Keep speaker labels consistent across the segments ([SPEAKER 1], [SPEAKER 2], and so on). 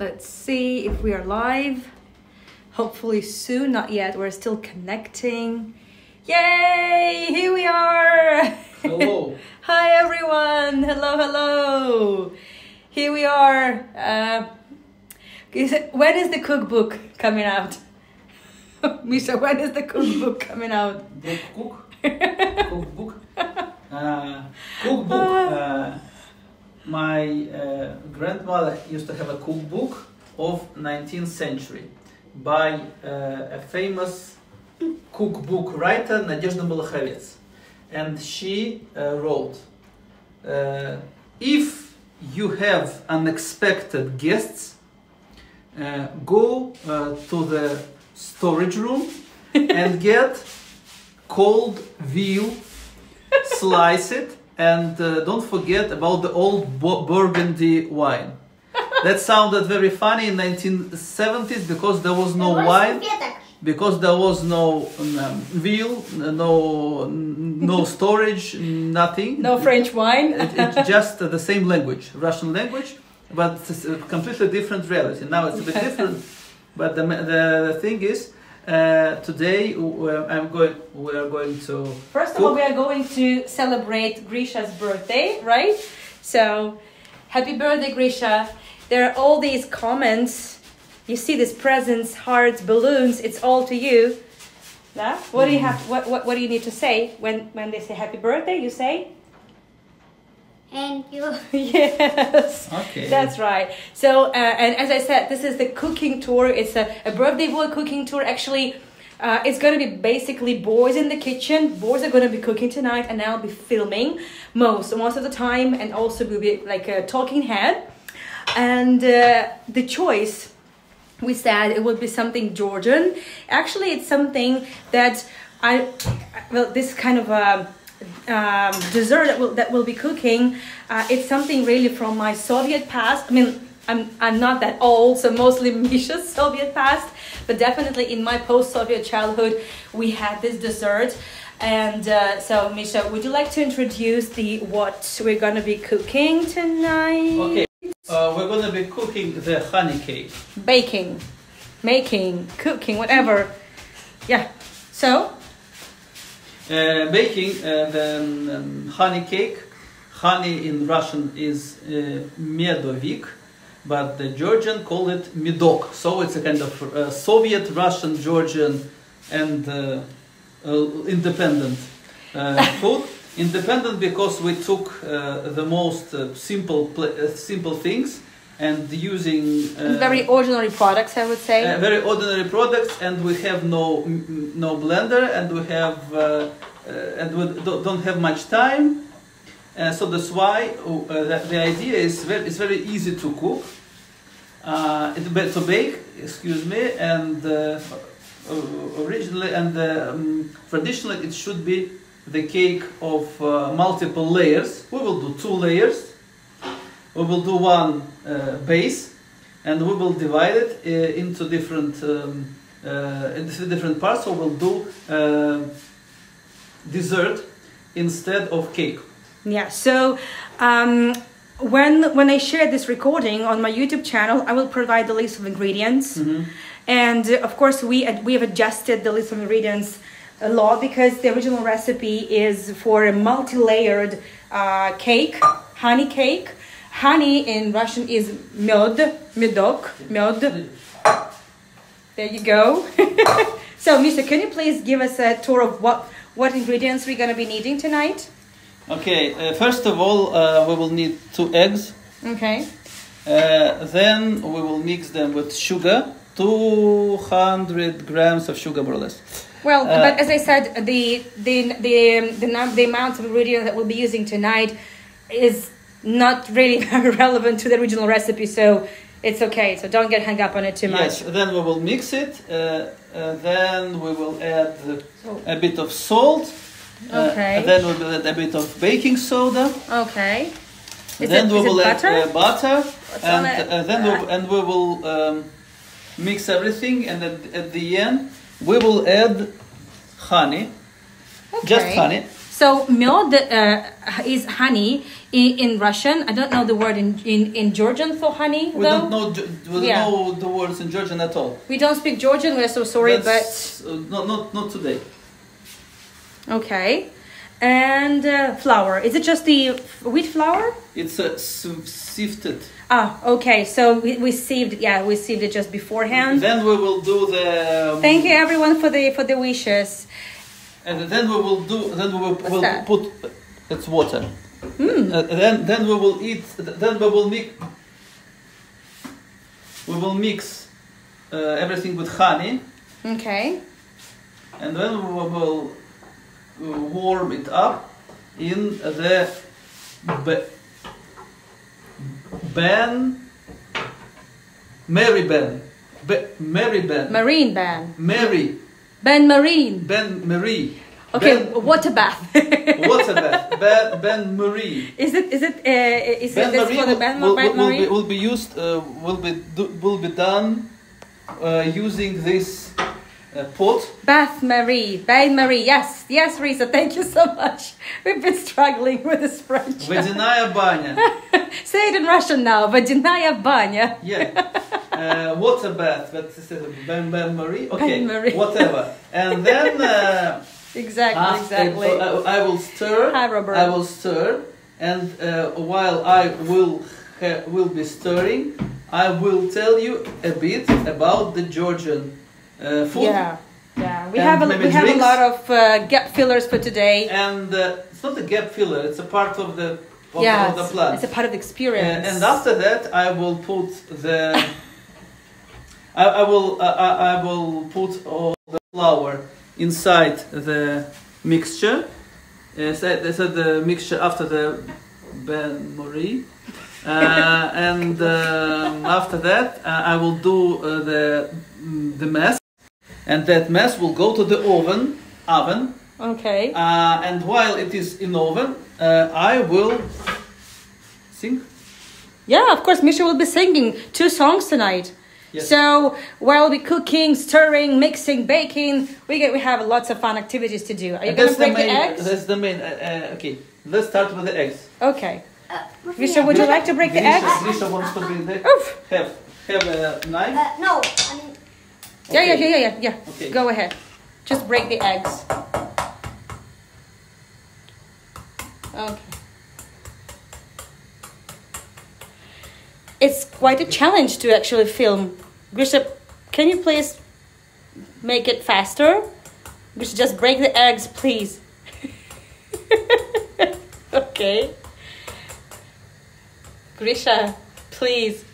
[SPEAKER 1] Let's see if we are live. Hopefully soon, not yet. We're still connecting. Yay! Here we are.
[SPEAKER 2] Hello.
[SPEAKER 1] Hi everyone. Hello, hello. Here we are. Uh, is it, when is the cookbook coming out? Misha, when is the cookbook coming out?
[SPEAKER 2] Book cook. Cookbook. Uh, cookbook. Uh, my uh, grandmother used to have a cookbook of 19th century by uh, a famous cookbook writer Nadezhda Molokhovets. And she uh, wrote, uh, if you have unexpected guests, uh, go uh, to the storage room and get cold veal, slice it, and uh, don't forget about the old Bo- Burgundy wine. That sounded very funny in 1970s because there was no wine, because there was no um, veal, no no storage, nothing.
[SPEAKER 1] No French wine.
[SPEAKER 2] It, it's just the same language, Russian language, but it's a completely different reality. Now it's a bit different, but the, the, the thing is, uh, today uh, I'm going. We are going to.
[SPEAKER 1] First of all, we are going to celebrate Grisha's birthday, right? So, happy birthday, Grisha. There are all these comments. You see these presents, hearts, balloons. It's all to you. What do you have? What, what, what do you need to say when when they say happy birthday? You say
[SPEAKER 3] Thank you.
[SPEAKER 1] yes.
[SPEAKER 2] Okay.
[SPEAKER 1] That's right. So, uh, and as I said, this is the cooking tour. It's a, a birthday boy cooking tour. Actually, uh, it's going to be basically boys in the kitchen. Boys are going to be cooking tonight, and I'll be filming most most of the time, and also we'll be like a talking head. And uh, the choice we said it would be something Georgian. Actually, it's something that I well, this kind of a um, dessert that will that will be cooking. Uh, it's something really from my Soviet past. I mean, I'm I'm not that old, so mostly Misha's Soviet past, but definitely in my post-Soviet childhood, we had this dessert. And uh, so, Misha, would you like to introduce the what we're gonna be cooking tonight?
[SPEAKER 2] Okay. Uh, we're going to be cooking the honey cake.
[SPEAKER 1] Baking, making, cooking, whatever. Yeah. So,
[SPEAKER 2] Uh, baking uh, the um, honey cake. Honey in Russian is uh, medovik, but the Georgian call it medok. So it's a kind of uh, Soviet, Russian, Georgian, and uh, uh, independent food. Independent because we took the most simple simple things and using uh,
[SPEAKER 1] very ordinary products, I would say.
[SPEAKER 2] uh, very ordinary products, and we have no no blender, and we have uh, uh, and we don't have much time. Uh, so that's why uh, the, the idea is very, it's very easy to cook, uh, it, to bake, excuse me, and originally and um, traditionally it should be the cake of uh, multiple layers. We will do two layers. We will do one uh, base, and we will divide it uh, into different um, uh, into different parts. So we'll do uh, dessert instead of cake.
[SPEAKER 1] Yeah. So, um, when when I share this recording on my YouTube channel, I will provide the list of ingredients, and uh, of course we ad- we have adjusted the list of ingredients a lot because the original recipe is for a multi-layered uh, cake, honey cake. Honey in Russian is med, medok, med. There you go. so, Misha, can you please give us a tour of what what ingredients we're gonna be needing tonight?
[SPEAKER 2] Okay. Uh, first of all, uh, we will need two eggs.
[SPEAKER 1] Okay.
[SPEAKER 2] Uh, then we will mix them with sugar, 200 grams of sugar more or less.
[SPEAKER 1] Well,
[SPEAKER 2] Uh,
[SPEAKER 1] but as I said, the the the um, the, num- the amount of ingredients that we'll be using tonight is not really very relevant to the original recipe, so it's okay. So don't get hung up on it too much.
[SPEAKER 2] Yes, then we will mix it. Uh, uh, then we will add a bit of salt. Uh,
[SPEAKER 1] Okay.
[SPEAKER 2] and then we will add a bit of baking soda.
[SPEAKER 1] Okay. Is
[SPEAKER 2] then
[SPEAKER 1] it,
[SPEAKER 2] we will
[SPEAKER 1] it
[SPEAKER 2] add
[SPEAKER 1] butter?
[SPEAKER 2] uh, butter.
[SPEAKER 1] What's
[SPEAKER 2] and, uh, then we, and we will um, mix everything. And at, at the end, we will add honey. Just honey.
[SPEAKER 1] So miod uh, is honey in, in Russian. I don't know the word in in, in Georgian for honey
[SPEAKER 2] We
[SPEAKER 1] though.
[SPEAKER 2] don't know we don't
[SPEAKER 1] Yeah.
[SPEAKER 2] know the words in Georgian at all.
[SPEAKER 1] We don't speak Georgian. We're so sorry,
[SPEAKER 2] That's, uh, not not not today.
[SPEAKER 1] okay. And uh, flour. Is it just the wheat flour?
[SPEAKER 2] It's uh, sifted.
[SPEAKER 1] Ah, okay. So we, we sieved. Yeah, we sieved it just beforehand.
[SPEAKER 2] Then we will do the. um,
[SPEAKER 1] Thank you everyone for the for the wishes.
[SPEAKER 2] And then we will do. Then we will, will put. It's water.
[SPEAKER 1] Hmm.
[SPEAKER 2] Uh, then then we will eat. Then we will mix. We will mix uh, everything with honey,
[SPEAKER 1] Okay.
[SPEAKER 2] and then we will warm it up in the be- ben. Mary Ben. Be- Mary Ben.
[SPEAKER 1] Marine ban.
[SPEAKER 2] Mary.
[SPEAKER 1] Ben Marine.
[SPEAKER 2] Ben Marie.
[SPEAKER 1] Okay,
[SPEAKER 2] Ben,
[SPEAKER 1] water bath.
[SPEAKER 2] what's a Ben? Marie.
[SPEAKER 1] is it is it uh, is
[SPEAKER 2] Ben
[SPEAKER 1] it this
[SPEAKER 2] Marie
[SPEAKER 1] for the
[SPEAKER 2] will,
[SPEAKER 1] Ben,
[SPEAKER 2] will, will,
[SPEAKER 1] Marie?
[SPEAKER 2] be, will be used, uh, will be do, will be done uh, using this uh, pot.
[SPEAKER 1] Bath Marie, Ben Marie. Yes, yes, Risa. Thank you so much. We've been struggling with this French.
[SPEAKER 2] Водяная баня.
[SPEAKER 1] Say it in Russian now. Водяная баня.
[SPEAKER 2] Yeah. Uh, water bath. But this is Ben Ben Marie. Okay.
[SPEAKER 1] Ben Marie.
[SPEAKER 2] Whatever. And then uh,
[SPEAKER 1] Exactly,
[SPEAKER 2] after-
[SPEAKER 1] exactly.
[SPEAKER 2] I, I will stir.
[SPEAKER 1] Hi, Robert.
[SPEAKER 2] I will stir, and uh, while I will ha- will be stirring, I will tell you a bit about the Georgian uh, food.
[SPEAKER 1] Yeah, yeah. We
[SPEAKER 2] And
[SPEAKER 1] have a, we have a lot of uh, gap fillers for today.
[SPEAKER 2] And uh, it's not a gap filler; it's a part of the of,
[SPEAKER 1] yeah,
[SPEAKER 2] of the
[SPEAKER 1] it's, it's a part of the
[SPEAKER 2] Uh,
[SPEAKER 1] experience.
[SPEAKER 2] and after that, I will put the. I, I will uh, I, I will put all the flour inside the mixture. Uh, so, so the mixture after the Ben Marie. Uh, and um, after that, uh, I will do uh, the the mess, and that mess will go to the oven oven.
[SPEAKER 1] okay.
[SPEAKER 2] Uh, and while it is in oven, uh, I will sing.
[SPEAKER 1] Yeah, of course, Misha will be singing two songs tonight.
[SPEAKER 2] Yes.
[SPEAKER 1] So while we're cooking, stirring, mixing, baking, we get we have lots of fun activities to do. Are you gonna break
[SPEAKER 2] the
[SPEAKER 1] the, eggs?
[SPEAKER 2] That's the main. Uh, uh, okay, let's start with the eggs.
[SPEAKER 1] Okay.
[SPEAKER 3] Uh,
[SPEAKER 1] Misha, would you like to break the eggs?
[SPEAKER 2] Grisha wants to bring the
[SPEAKER 1] Oof.
[SPEAKER 2] have have a knife.
[SPEAKER 3] Uh, no, I mean,
[SPEAKER 1] Yeah, yeah, yeah, yeah, yeah.
[SPEAKER 2] Okay.
[SPEAKER 1] Go ahead. Just break the eggs. Okay. It's quite a challenge to actually film. Grisha, can you please make it faster? Grisha, just break the eggs, please. okay. Grisha, please.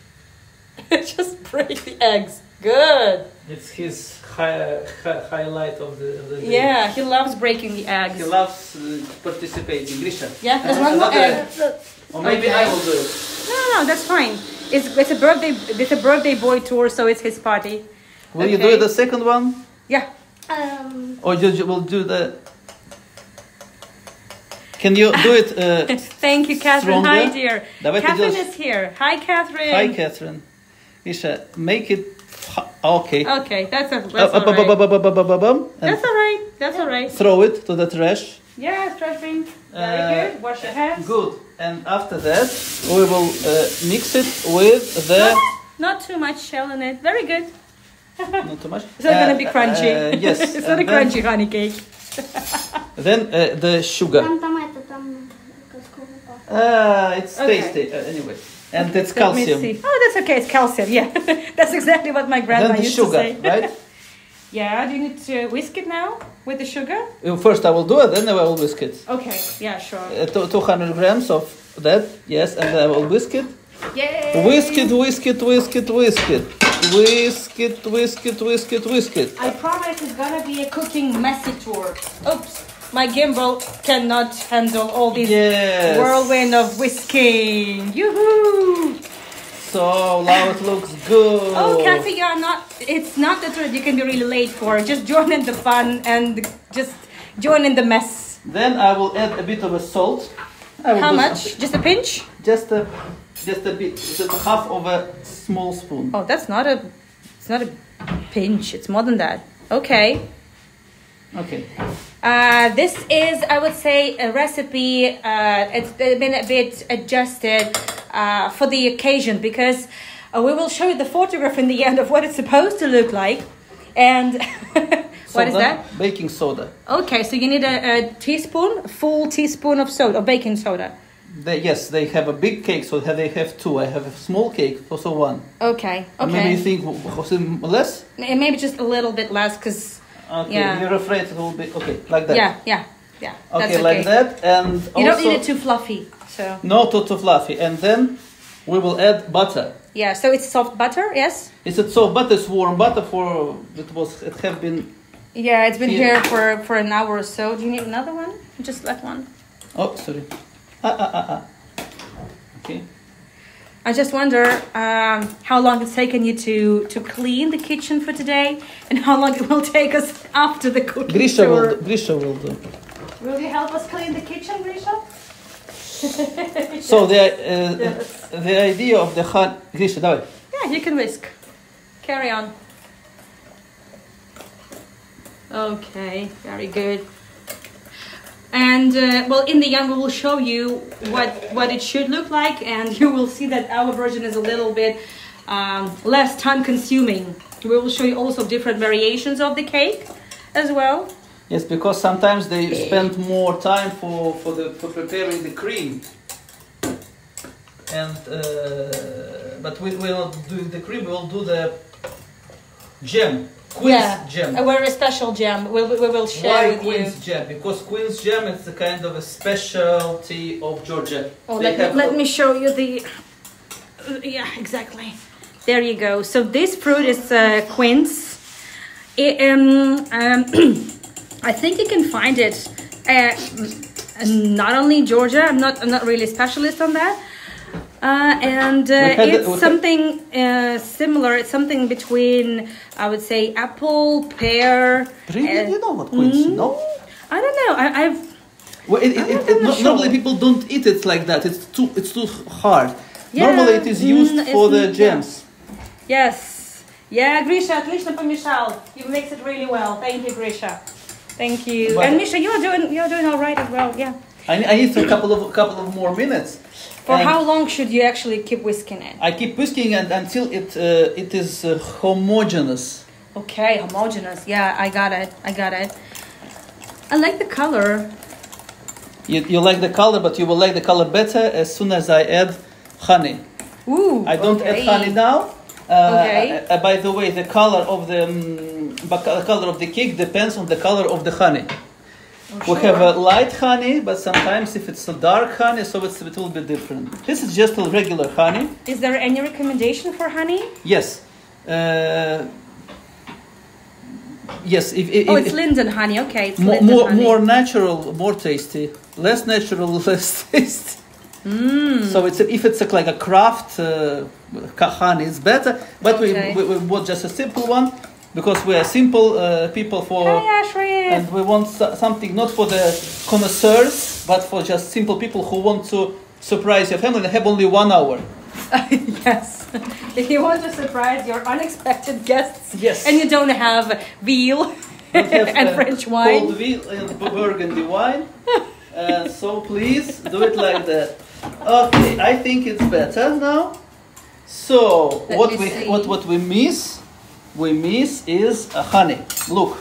[SPEAKER 1] just break the eggs. Good.
[SPEAKER 2] It's his hi- hi- highlight of the, of the day.
[SPEAKER 1] Yeah, he loves breaking the eggs.
[SPEAKER 2] He loves uh, participating. Grisha.
[SPEAKER 1] Yeah, there's
[SPEAKER 2] Uh,
[SPEAKER 1] one more
[SPEAKER 2] another
[SPEAKER 1] egg.
[SPEAKER 2] Or maybe
[SPEAKER 1] Okay.
[SPEAKER 2] I will do it.
[SPEAKER 1] No, no, no, that's fine. It's it's a birthday it's a birthday boy tour, so it's his party.
[SPEAKER 2] Will you
[SPEAKER 1] Okay.
[SPEAKER 2] do the second one,
[SPEAKER 1] Yeah.
[SPEAKER 3] um,
[SPEAKER 2] or you, you will do the? Can you do it? Uh,
[SPEAKER 1] Thank you, Catherine. Hi,
[SPEAKER 2] Stronger.
[SPEAKER 1] dear.
[SPEAKER 2] Давайте
[SPEAKER 1] Catherine
[SPEAKER 2] делать-
[SPEAKER 1] is here. Hi, Catherine.
[SPEAKER 2] Hi, Catherine. Grisha, make it. Okay.
[SPEAKER 1] Okay, that's a, that's uh,
[SPEAKER 2] uh all
[SPEAKER 1] right. That's all right. That's all right.
[SPEAKER 2] Throw it to the trash.
[SPEAKER 1] Yeah, trash bin. Uh, Very
[SPEAKER 2] uh,
[SPEAKER 1] good. Wash your hands.
[SPEAKER 2] Good. And after that, we will uh, mix it with the.
[SPEAKER 1] Not, not, too much shell in it. Very good.
[SPEAKER 2] not too much.
[SPEAKER 1] It's not gonna be
[SPEAKER 2] uh,
[SPEAKER 1] crunchy.
[SPEAKER 2] yes.
[SPEAKER 1] it's not a crunchy honey cake.
[SPEAKER 2] then the sugar. Ah, it's
[SPEAKER 1] okay.
[SPEAKER 2] tasty. anyway and it's
[SPEAKER 1] Let me
[SPEAKER 2] calcium.
[SPEAKER 1] see. Oh, that's okay. It's calcium. Yeah, that's exactly what my grandma
[SPEAKER 2] Then the
[SPEAKER 1] used
[SPEAKER 2] sugar,
[SPEAKER 1] to say.
[SPEAKER 2] right?
[SPEAKER 1] Yeah. Do you need to whisk it now with the sugar?
[SPEAKER 2] Uh, First I will do it, then I will whisk it.
[SPEAKER 1] Okay. Yeah. Sure.
[SPEAKER 2] Uh, 200 grams of that, yes, and then I will whisk it.
[SPEAKER 1] Yay!
[SPEAKER 2] Whisk it, whisk it, whisk it, whisk it. Whisk it, whisk it, whisk it, whisk it.
[SPEAKER 1] I promise it's gonna be a cooking messy tour. Oops, my gimbal cannot handle all this
[SPEAKER 2] Yes.
[SPEAKER 1] whirlwind of whisking. Yoo-hoo!
[SPEAKER 2] So now it looks good.
[SPEAKER 1] Oh, Kathy, you're not. It's not the tour you can be really late for. Just join in the fun and just join in the mess.
[SPEAKER 2] Then I will add a bit of a salt.
[SPEAKER 1] How much? Just a pinch?
[SPEAKER 2] Just a, just a bit, just a half of a small spoon.
[SPEAKER 1] Oh, that's not a. It's not a pinch. It's more than that. Okay.
[SPEAKER 2] Okay.
[SPEAKER 1] Uh, this is, I would say, a recipe. Uh, it's been a bit adjusted uh, for the occasion because uh, we will show you the photograph in the end of what it's supposed to look like. And what is that?
[SPEAKER 2] Baking soda.
[SPEAKER 1] Okay, so you need a, a teaspoon, a full teaspoon of soda, of baking soda.
[SPEAKER 2] They, yes, they have a big cake, so they have two. I have a small cake, also one.
[SPEAKER 1] Okay,
[SPEAKER 2] And Maybe you think w- was it less?
[SPEAKER 1] Maybe just a little bit less because,
[SPEAKER 2] Okay,
[SPEAKER 1] Yeah.
[SPEAKER 2] you're afraid it will be okay, like that.
[SPEAKER 1] yeah, yeah, yeah.
[SPEAKER 2] Okay,
[SPEAKER 1] that's
[SPEAKER 2] like that, and
[SPEAKER 1] You don't need it too fluffy. So,
[SPEAKER 2] no too too fluffy, and then we will add butter.
[SPEAKER 1] yeah, so it's soft butter, yes?
[SPEAKER 2] Is it so butter It's warm butter for it was it have been
[SPEAKER 1] Yeah, it's been
[SPEAKER 2] Yeah.
[SPEAKER 1] here for, for an hour or so. Do you need another one? Just that one.
[SPEAKER 2] oh sorry ah ah ah ah okay
[SPEAKER 1] I just wonder um, how long it's taken you to, to clean the kitchen for today and how long it will take us after the cooking
[SPEAKER 2] Grisha
[SPEAKER 1] tour.
[SPEAKER 2] will do, Grisha will do.
[SPEAKER 1] Will you help us clean the kitchen, Grisha?
[SPEAKER 2] So the uh,
[SPEAKER 1] Yes.
[SPEAKER 2] the idea of the hot Grisha, давай.
[SPEAKER 1] Yeah, you can whisk. Carry on. Okay, very good. And uh, well, in the end, we will show you what what it should look like, and you will see that our version is a little bit um, less time consuming. We will show you also different variations of the cake as well.
[SPEAKER 2] Yes, because sometimes they spend more time for for the for preparing the cream. And uh, but we will not do the cream. We will do the jam, quince
[SPEAKER 1] yeah,
[SPEAKER 2] jam.
[SPEAKER 1] a very special gem. We, we will share
[SPEAKER 2] Why
[SPEAKER 1] with you.
[SPEAKER 2] Quince Jam? Because Quince gem is a kind of a specialty of Georgia.
[SPEAKER 1] Oh,
[SPEAKER 2] They
[SPEAKER 1] let, me, let me show you the. Yeah, exactly. There you go. So this fruit is uh, quince. It, um, um, I think you can find it. Uh, not only Georgia. I'm not. I'm not really a specialist on that. Uh, and uh,
[SPEAKER 2] had-
[SPEAKER 1] it's
[SPEAKER 2] we had-
[SPEAKER 1] something uh, similar. It's something between, I would say, apple, pear.
[SPEAKER 2] Really?
[SPEAKER 1] and-
[SPEAKER 2] you know what Queen's?
[SPEAKER 1] Mm,
[SPEAKER 2] No.
[SPEAKER 1] I don't know. I, I've
[SPEAKER 2] Well, it, it,
[SPEAKER 1] I'm
[SPEAKER 2] it,
[SPEAKER 1] not-
[SPEAKER 2] it-
[SPEAKER 1] I'm
[SPEAKER 2] no-
[SPEAKER 1] not
[SPEAKER 2] normally
[SPEAKER 1] sure.
[SPEAKER 2] people don't eat it like that. It's too it's too hard.
[SPEAKER 1] Yeah,
[SPEAKER 2] Normally it is used
[SPEAKER 1] mm,
[SPEAKER 2] for the
[SPEAKER 1] it's- yeah.
[SPEAKER 2] jams.
[SPEAKER 1] Yes. Yeah, Grisha, отлично помешал. You mix it really well. Thank you, Grisha. Thank you.
[SPEAKER 2] But-
[SPEAKER 1] and Misha, you're doing you're doing all right as well. Yeah.
[SPEAKER 2] I, I need a couple of couple of more minutes.
[SPEAKER 1] For
[SPEAKER 2] And
[SPEAKER 1] how long should you actually keep whisking it?
[SPEAKER 2] I keep whisking and until it uh, it is uh, homogeneous.
[SPEAKER 1] Okay, homogeneous. Yeah, I got it. I got it. I like the color.
[SPEAKER 2] You, you like the color, but you will like the color better as soon as I add honey.
[SPEAKER 1] Ooh.
[SPEAKER 2] I don't
[SPEAKER 1] okay.
[SPEAKER 2] add honey now. Uh,
[SPEAKER 1] Okay.
[SPEAKER 2] uh, uh, by the way, the color of the um, the color of the cake depends on the color of the honey.
[SPEAKER 1] Oh,
[SPEAKER 2] We have a light honey, but sometimes if it's a dark honey, so it's a little bit different. This is just a regular honey.
[SPEAKER 1] Is there any recommendation for honey?
[SPEAKER 2] Yes. Uh, yes. If, if,
[SPEAKER 1] Oh,
[SPEAKER 2] if-
[SPEAKER 1] it's linden honey. Okay, it's
[SPEAKER 2] more,
[SPEAKER 1] linden
[SPEAKER 2] more,
[SPEAKER 1] honey.
[SPEAKER 2] more natural, more tasty. Less natural, less tasty.
[SPEAKER 1] Mm.
[SPEAKER 2] So it's if it's a, like a craft uh, honey, it's better. But
[SPEAKER 1] Okay.
[SPEAKER 2] we, we we bought just a simple one because we are simple uh, people for,
[SPEAKER 1] Hi,
[SPEAKER 2] and we want something not for the connoisseurs, but for just simple people who want to surprise your family and have only one hour.
[SPEAKER 1] yes. If you want to surprise your unexpected guests
[SPEAKER 2] Yes.
[SPEAKER 1] and you don't have veal
[SPEAKER 2] have,
[SPEAKER 1] and
[SPEAKER 2] uh,
[SPEAKER 1] French wine.
[SPEAKER 2] cold wheat and burgundy wine. Uh, so please do it like that. Okay, I think it's better now. So
[SPEAKER 1] Let
[SPEAKER 2] what we
[SPEAKER 1] see.
[SPEAKER 2] what what we miss, we miss is uh, honey. Look,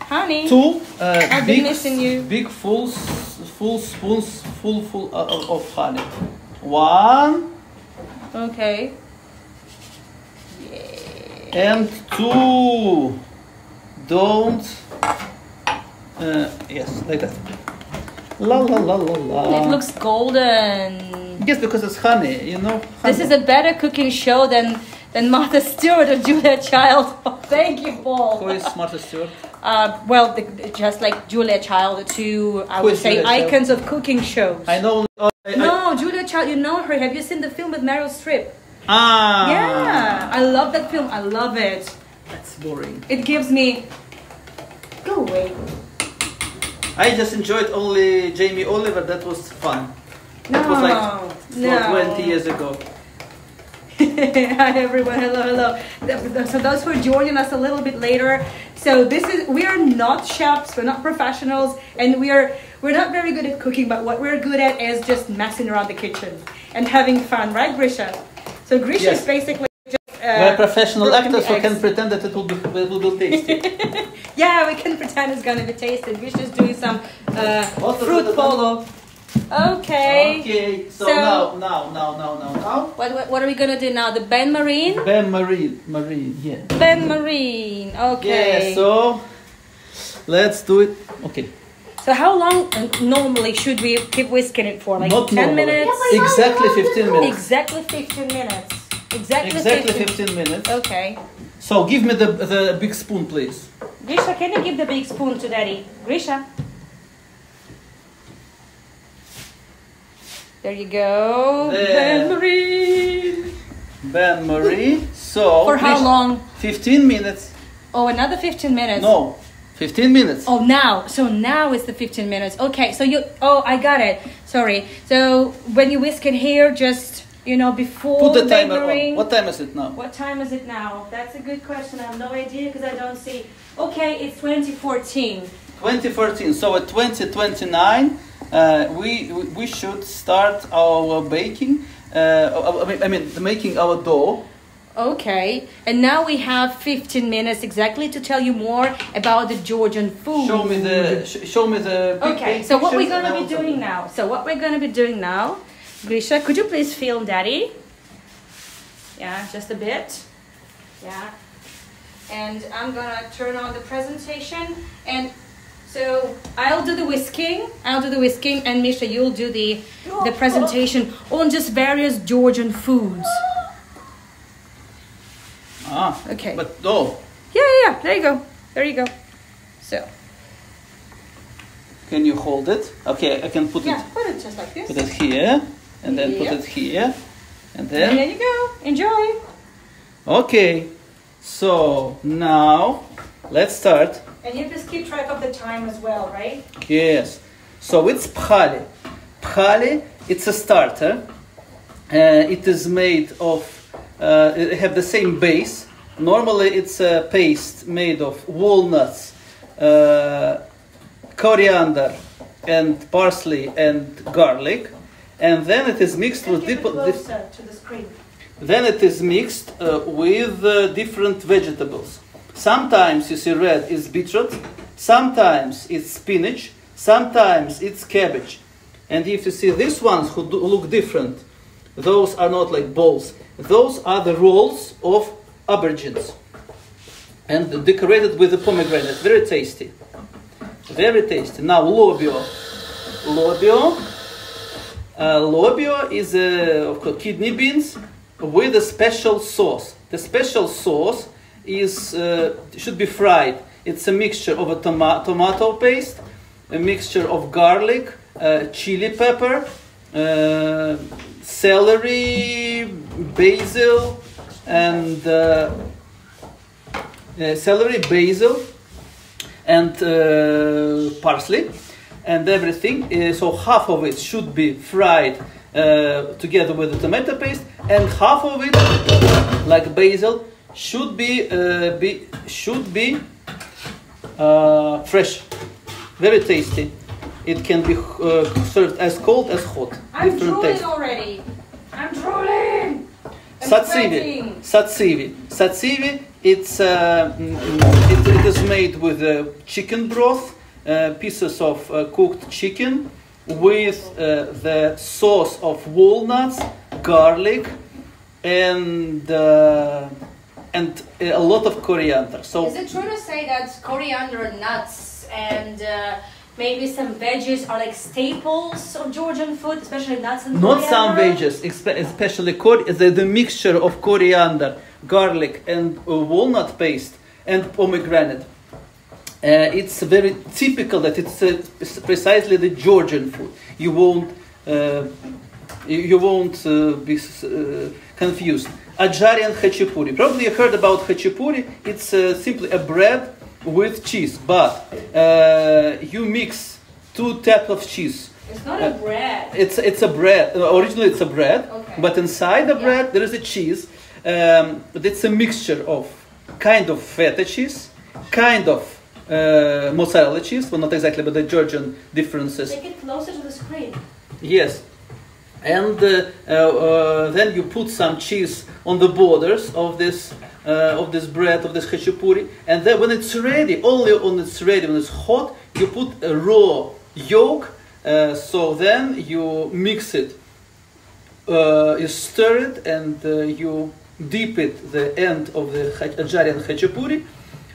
[SPEAKER 1] Honey.
[SPEAKER 2] two uh,
[SPEAKER 1] I've been
[SPEAKER 2] big
[SPEAKER 1] missing you.
[SPEAKER 2] big full full spoons full full uh, of, of honey. One
[SPEAKER 1] Okay. Yeah.
[SPEAKER 2] and two. Don't. Uh, yes, like that. La la la la la.
[SPEAKER 1] It looks golden.
[SPEAKER 2] Yes, because it's honey, you know.
[SPEAKER 1] This is a better cooking show than than Martha Stewart or Julia Child. Thank you, Paul.
[SPEAKER 2] Who is Martha Stewart?
[SPEAKER 1] Uh, well, the, just like Julia Child, two I
[SPEAKER 2] Who
[SPEAKER 1] would say
[SPEAKER 2] Julia Child?
[SPEAKER 1] icons of cooking shows.
[SPEAKER 2] I know. oh, I, I,
[SPEAKER 1] No, Julia Child, you know her. Have you seen the film with Meryl Streep?
[SPEAKER 2] ah.
[SPEAKER 1] Yeah, I love that film. I love it.
[SPEAKER 2] That's boring.
[SPEAKER 1] It gives me. Go away.
[SPEAKER 2] I just enjoyed only Jamie Oliver. That was fun.
[SPEAKER 1] No,
[SPEAKER 2] That was like
[SPEAKER 1] no.
[SPEAKER 2] 20 years ago.
[SPEAKER 1] Hi everyone, hello, hello. So those who are joining us a little bit later, so this is we are not chefs, we're not professionals, and we are we're not very good at cooking. But what we're good at is just messing around the kitchen and having fun, right, Grisha? So Grisha
[SPEAKER 2] Yes.
[SPEAKER 1] is basically just uh,
[SPEAKER 2] We're professional actors who can pretend that it will be, it will be tasty.
[SPEAKER 1] Yeah, we can pretend it's gonna be tasty. Grisha's doing some uh, fruit
[SPEAKER 2] it?
[SPEAKER 1] polo. Okay.
[SPEAKER 2] Okay, so,
[SPEAKER 1] So-
[SPEAKER 2] now, now, now, now, now, now.
[SPEAKER 1] What, what what are we gonna do now? The Ben Marine.
[SPEAKER 2] Ben Marine, Marine, yeah.
[SPEAKER 1] Ben Marine. Okay.
[SPEAKER 2] Yeah, so let's do it. Okay.
[SPEAKER 1] So how long normally should we keep whisking it for? Like
[SPEAKER 2] Not
[SPEAKER 1] 10
[SPEAKER 2] normally.
[SPEAKER 1] minutes?
[SPEAKER 3] Yeah,
[SPEAKER 2] Exactly 15 minutes.
[SPEAKER 1] Exactly 15 minutes. Exactly,
[SPEAKER 2] Exactly
[SPEAKER 1] 15.
[SPEAKER 2] 15 minutes.
[SPEAKER 1] Okay.
[SPEAKER 2] So give me the, the big spoon, please.
[SPEAKER 1] Grisha, can you give the big spoon to daddy? Grisha. There you go.
[SPEAKER 2] There.
[SPEAKER 1] Ben Marie.
[SPEAKER 2] Ben Marie. So
[SPEAKER 1] For how long?
[SPEAKER 2] 15 minutes.
[SPEAKER 1] Oh, another 15 minutes.
[SPEAKER 2] No, 15 minutes.
[SPEAKER 1] Oh, now. So now it's the 15 minutes. Okay, so you. Oh, I got it. Sorry. So when you whisk it here, just, you know, before
[SPEAKER 2] Put the timer on. What time is it now?
[SPEAKER 1] What time is it now? That's a good question. I have no idea because I don't see. Okay, it's 2014.
[SPEAKER 2] 2014. So at 2029, uh, we we- should start our baking. Uh, I mean, I mean, making our dough.
[SPEAKER 1] Okay, and now we have 15 minutes exactly to tell you more about the Georgian food.
[SPEAKER 2] Show me the sh- show me the.
[SPEAKER 1] Okay, so what we're gonna be doing now? So what we're gonna be doing now, Grisha, could you please film Daddy? Yeah, just a bit. Yeah, and I'm gonna turn on the presentation, and so I'll do the whisking. I'll do the whisking, and Misha, you'll do the the presentation on just various Georgian foods.
[SPEAKER 2] Ah,
[SPEAKER 1] Okay.
[SPEAKER 2] but dough.
[SPEAKER 1] Yeah, yeah, yeah. There you go. There you go. So
[SPEAKER 2] Can you hold it? Okay, I can put
[SPEAKER 1] yeah,
[SPEAKER 2] it
[SPEAKER 1] put it just like this.
[SPEAKER 2] put it here, and then
[SPEAKER 1] Yeah.
[SPEAKER 2] put it here, and then.
[SPEAKER 1] And
[SPEAKER 2] then.
[SPEAKER 1] there you go. Enjoy.
[SPEAKER 2] Okay, so now let's start.
[SPEAKER 1] And you just keep track of the time as well, right?
[SPEAKER 2] Yes. So it's phali. Phali, it's a starter. Uh, it is made of, uh, it have the same base. Normally, it's a paste made of walnuts, uh, coriander, and parsley and garlic, and then it is mixed with
[SPEAKER 1] Keep it
[SPEAKER 2] dip- dip-
[SPEAKER 1] closer to the screen.
[SPEAKER 2] then it is mixed uh, with uh, different vegetables. Sometimes you see red is beetroot, sometimes it's spinach, sometimes it's cabbage. And if you see these ones who do look different, those are not like balls. Those are the rolls of aubergines. And decorated with the pomegranate. Very tasty. Very tasty. Now lobio. Lobio. Uh, lobio is uh, of course kidney beans with a special sauce. The special sauce is uh, should be fried. It's a mixture of a toma- tomato paste, a mixture of garlic, uh, chili pepper, uh, celery, basil, and uh, uh, celery, basil, and uh, parsley and everything. So half of it should be fried together with the tomato paste, and half of it, like basil, should be uh, be should be uh, fresh, very tasty. It can be uh, served as cold as hot.
[SPEAKER 1] I'm
[SPEAKER 2] Different
[SPEAKER 1] drooling
[SPEAKER 2] taste.
[SPEAKER 1] already. I'm drooling. I'm
[SPEAKER 2] Satsivi. Satsivi. Satsivi. It's uh, mm, it, it is made with uh, chicken broth, uh, pieces of uh, cooked chicken, with uh, the sauce of walnuts, garlic, and uh, and a lot of coriander. So
[SPEAKER 1] Is it true to say that coriander, nuts, and uh, maybe some veggies are like staples of Georgian food, especially nuts and
[SPEAKER 2] not some veggies, especially cor- the, the mixture of coriander, garlic, and uh, walnut paste and pomegranate. Uh, it's very typical that it's uh, precisely the Georgian food. You won't, uh, you, won't uh, be uh, confused. Ajarian khachapuri. Probably you heard about khachapuri. It's uh, simply a bread with cheese, but uh, you mix two types of cheese.
[SPEAKER 1] It's not a bread.
[SPEAKER 2] It's it's a bread. uh, Originally, it's a bread,
[SPEAKER 1] Okay.
[SPEAKER 2] but inside the
[SPEAKER 1] Yeah.
[SPEAKER 2] bread there is a cheese. Um, it's a mixture of kind of feta cheese, kind of uh, mozzarella cheese. Well, not exactly, but the Georgian differences.
[SPEAKER 1] Take it closer to the screen.
[SPEAKER 2] Yes. And uh, uh, then you put some cheese on the borders of this uh, of this bread of this khachapuri, and then when it's ready, only when it's ready, when it's hot, you put a raw yolk. So then you mix it, you stir it, and you dip it the end of the Ajarian khachapuri.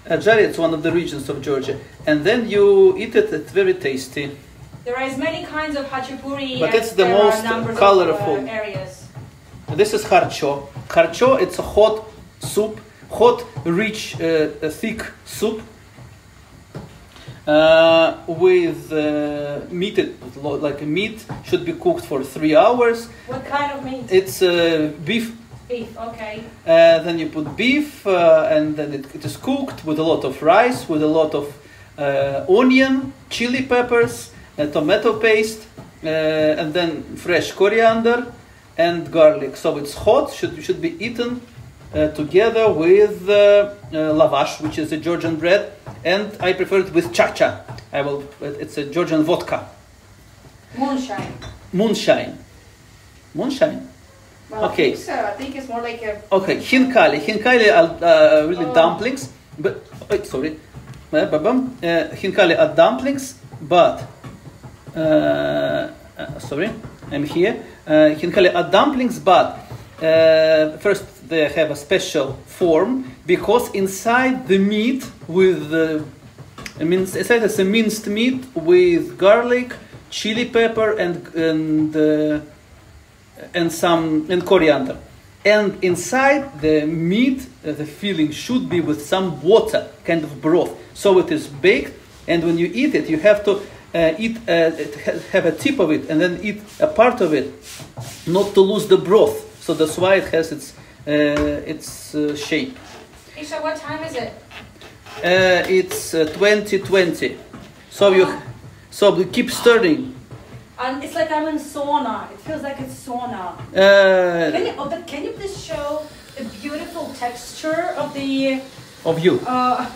[SPEAKER 2] Ajari, it's one of the regions of Georgia, and then you eat it. It's very tasty.
[SPEAKER 1] There are as many kinds of khachapuri
[SPEAKER 2] But it's the most colorful.
[SPEAKER 1] Of, uh, areas.
[SPEAKER 2] This is harcho. Harcho, it's a hot soup, hot, rich, uh, uh, thick soup uh, with uh, meat. Like meat should be cooked for three hours.
[SPEAKER 1] What kind of meat?
[SPEAKER 2] It's uh, beef.
[SPEAKER 1] Beef. Okay.
[SPEAKER 2] Uh, then you put beef, uh, and then it, it is cooked with a lot of rice, with a lot of uh, onion, chili peppers, uh, tomato paste, uh, and then fresh coriander and garlic. So it's hot, should should be eaten uh, together with uh, uh, lavash, which is a Georgian bread, and I prefer it with chacha. I will. It's a Georgian vodka,
[SPEAKER 1] Moonshine.
[SPEAKER 2] moonshine, moonshine.
[SPEAKER 1] Well,
[SPEAKER 2] Okay.
[SPEAKER 1] I think so. I think it's more like a.
[SPEAKER 2] Okay, hinkali. Hinkali are uh, really
[SPEAKER 1] Oh.
[SPEAKER 2] dumplings, but wait, sorry, Uh. Uh, hinkali are dumplings, but sorry, I'm here. Uh, it a dumplings, but uh, first they have a special form because inside the meat with the I mean, inside it's a minced meat with garlic, chili pepper, and and uh, and some and coriander. And inside the meat, uh, the filling should be with some water, kind of broth. So it is baked, and when you eat it, you have to uh, eat, uh, it have a tip of it, and then eat a part of it, not to lose the broth. So that's why it has its uh, its uh, shape.
[SPEAKER 1] Isha, what time is it?
[SPEAKER 2] Uh, it's uh, 2020. So you, so we keep stirring.
[SPEAKER 1] And it's like I'm in sauna. It feels like it's sauna.
[SPEAKER 2] Uh,
[SPEAKER 1] Can you, oh, but can you please show the beautiful texture of the?
[SPEAKER 2] of you.
[SPEAKER 1] Uh,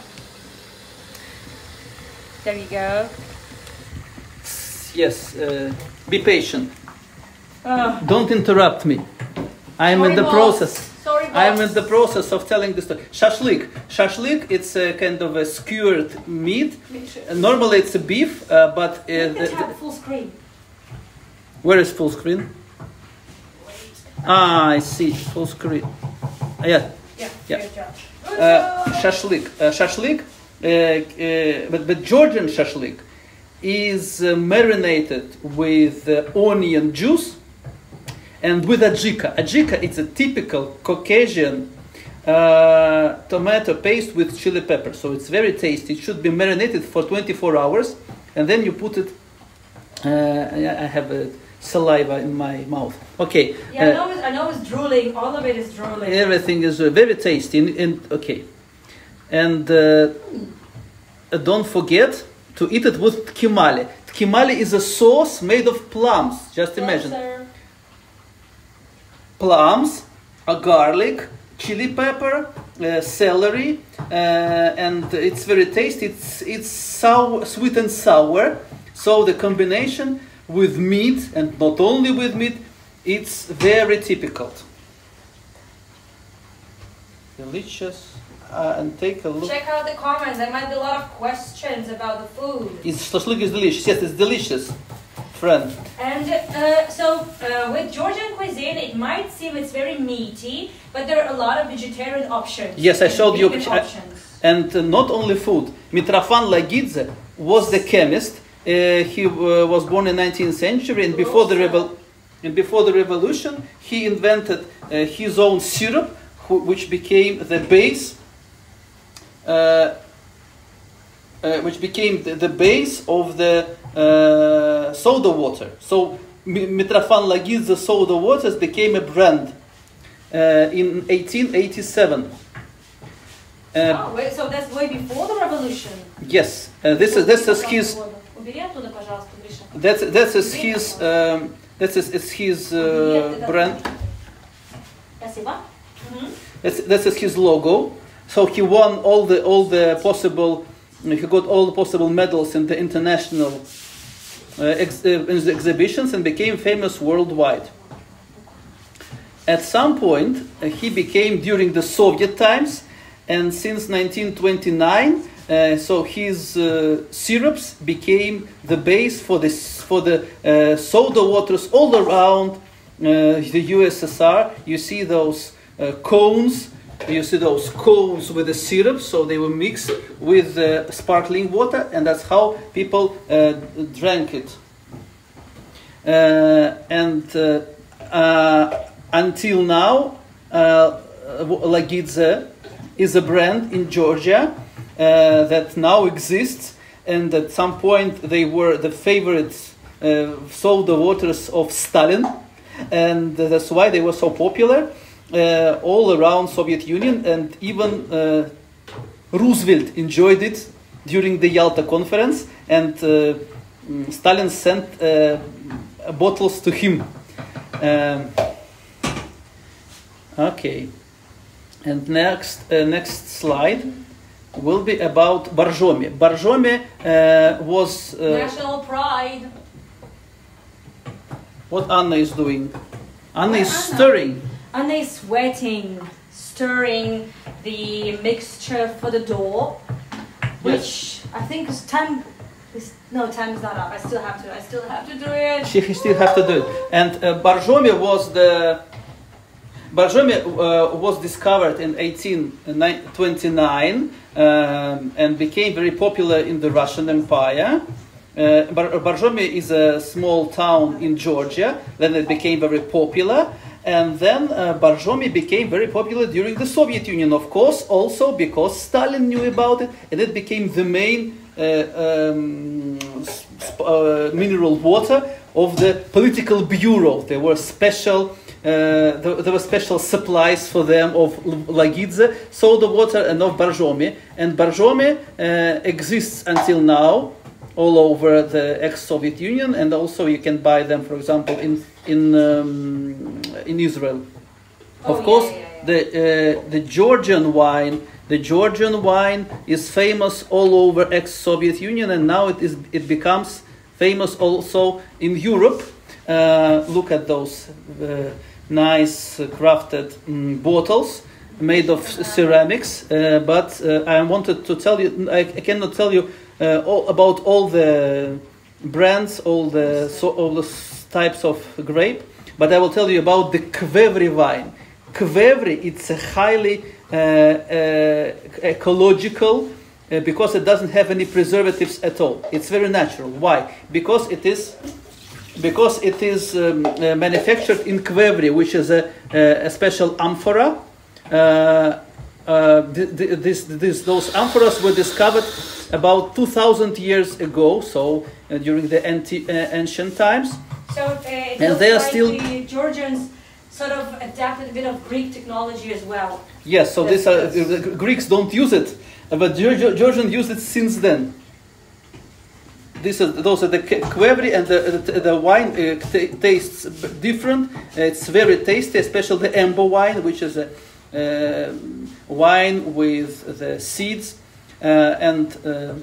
[SPEAKER 1] there you go.
[SPEAKER 2] Yes. Uh, be patient.
[SPEAKER 1] Uh,
[SPEAKER 2] Don't interrupt me. I'm in the
[SPEAKER 1] boss.
[SPEAKER 2] process.
[SPEAKER 1] Sorry, boss.
[SPEAKER 2] I'm in the process of telling this story. Shashlik. Shashlik, it's a kind of a skewered meat. Normally it's a beef, uh, but uh,
[SPEAKER 1] Let me
[SPEAKER 2] the-
[SPEAKER 1] tap full screen.
[SPEAKER 2] where is full screen? Ah, I see. Full screen. Ah, yeah.
[SPEAKER 1] Yeah.
[SPEAKER 2] Yeah.
[SPEAKER 1] Good job. Good
[SPEAKER 2] Uh, shashlik. Uh, shashlik, uh, uh, but, but Georgian shashlik is uh, marinated with uh, onion juice and with ajika. Ajika is a typical Caucasian uh, tomato paste with chili pepper. So it's very tasty. It should be marinated for 24 hours and then you put it. Uh, I have uh, saliva in my mouth. Okay.
[SPEAKER 1] Yeah, I
[SPEAKER 2] uh,
[SPEAKER 1] know, it's, I know it's drooling. All of it is drooling.
[SPEAKER 2] Everything is uh, very tasty and, and okay. And don't forget to eat it with tkemali. Tkemali is a sauce made of plums. Just imagine. Plums, a garlic, chili pepper, uh, celery, uh, and it's very tasty. It's it's sour, sweet and sour. So the combination with meat and not only with meat, it's very typical. Delicious. Uh, and take a look.
[SPEAKER 1] Check out the comments. There might be a lot of questions about the food.
[SPEAKER 2] It's shashlik is delicious. Yes, it's delicious, friend.
[SPEAKER 1] And uh, so, uh, with Georgian cuisine, it might seem it's very meaty, but there are a lot of vegetarian options.
[SPEAKER 2] Yes, I showed you- I-
[SPEAKER 1] options.
[SPEAKER 2] And uh, not only food. Mitrofan Lagidze was the chemist. Uh, he uh, was born in 19th century, and before the revol- and before the revolution, he invented uh, his own syrup, who, which became the base. Uh, uh, which became the, the, base of the uh, soda water. So Mitrofan the soda waters became a brand in 1887. Uh,
[SPEAKER 1] oh, wait, so that's way before the revolution.
[SPEAKER 2] Yes, uh, this is this is his.
[SPEAKER 1] That's
[SPEAKER 2] that's um, is his um, that's is, his uh, brand. That's, that's his logo. So he won all the all the possible. He got all the possible medals in the international uh, ex, uh, in the exhibitions and became famous worldwide. At some point, uh, he became during the Soviet times, and since 1929, uh, so his uh, syrups became the base for this for the uh, soda waters all around uh, the USSR. You see those uh, cones. You see those cones with the syrup, so they were mixed with uh, sparkling water, and that's how people uh, drank it. Uh, and uh, uh, until now, uh, Lagidze is a brand in Georgia that now exists, and at some point they were the favorite uh, soda waters of Stalin, and that's why they were so popular uh, all around Soviet Union, and even uh, Roosevelt enjoyed it during the Yalta conference, and uh, mm, Stalin sent uh, bottles to him. Um, okay, and next uh, next slide will be about Borjomi. Borjomi uh, was
[SPEAKER 1] National pride.
[SPEAKER 2] what Anna is doing. Anna is
[SPEAKER 1] Anna?
[SPEAKER 2] stirring.
[SPEAKER 1] And they're sweating, stirring the mixture for the dough, which I think is time. Is, no, time is not up. I still have to. I still have to do it.
[SPEAKER 2] She still have to do it. And uh, Borjomi was the Borjomi uh, was discovered in 1829 um, and became very popular in the Russian Empire. Uh, Bar- Borjomi is a small town in Georgia. Then it became very popular. And then uh, became very popular during the Soviet Union, of course, also because Stalin knew about it, and it became the main uh, um, uh, mineral water of the political bureau. There were special, uh, there, there were special supplies for them of Lagidze, soda water, and of Borjomi. And Borjomi uh, exists until now all over the ex-Soviet Union, and also you can buy them, for example, in in um, in Israel.
[SPEAKER 1] Oh,
[SPEAKER 2] of course,
[SPEAKER 1] yeah, yeah.
[SPEAKER 2] the uh, the Georgian wine, the Georgian wine is famous all over ex-Soviet Union, and now it is it becomes famous also in Europe. Uh, look at those uh, nice uh, crafted mm, bottles made of ceramics. Uh, but uh, I wanted to tell you, I, I cannot tell you uh, all about all the brands, all the so, all the types of grape. But I will tell you about the Kvevri wine. Kvevri, it's a highly uh, uh, ecological uh, because it doesn't have any preservatives at all. It's very natural. Why? Because it is because it is um, uh, manufactured in Kvevri, which is a, a, special amphora. Uh, uh, th- th- this, this, those amphoras were discovered about 2,000 years ago, so uh, during the anti- uh, ancient times.
[SPEAKER 1] So uh,
[SPEAKER 2] And they are
[SPEAKER 1] like
[SPEAKER 2] still-
[SPEAKER 1] the Georgians sort of adapted a bit of Greek technology as well.
[SPEAKER 2] Yes, so
[SPEAKER 1] Yes,
[SPEAKER 2] this, uh, the Greeks don't use it, uh, but Georg- Georgians use it since then. This is, those are the k- and the, the, the wine uh, t- tastes different. Uh, It's very tasty, especially the amber wine, which is a uh, wine with the seeds uh, and uh,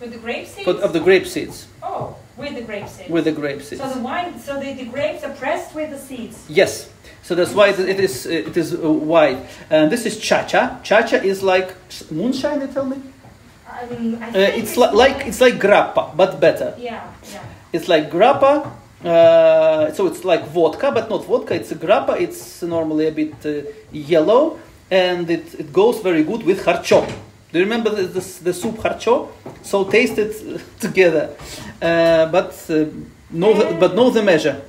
[SPEAKER 1] With the grape seeds?
[SPEAKER 2] but of the grape seeds.
[SPEAKER 1] oh, with the grape seeds.
[SPEAKER 2] With the grape seeds.
[SPEAKER 1] So the wine, so the, the grapes are pressed with the seeds.
[SPEAKER 2] Yes. So that's why it is it is uh, white. And this is chacha. Chacha is like moonshine. They tell me.
[SPEAKER 1] Um,
[SPEAKER 2] Uh,
[SPEAKER 1] think
[SPEAKER 2] it's li- like it's like grappa, but better.
[SPEAKER 1] Yeah, yeah.
[SPEAKER 2] It's like grappa. Uh, so it's like vodka, but not vodka. It's a grappa. It's normally a bit uh, yellow, and it, it goes very good with harcho. Do you remember the, the, the soup harcho? So taste it uh, together, uh, but uh, know the, but know the measure.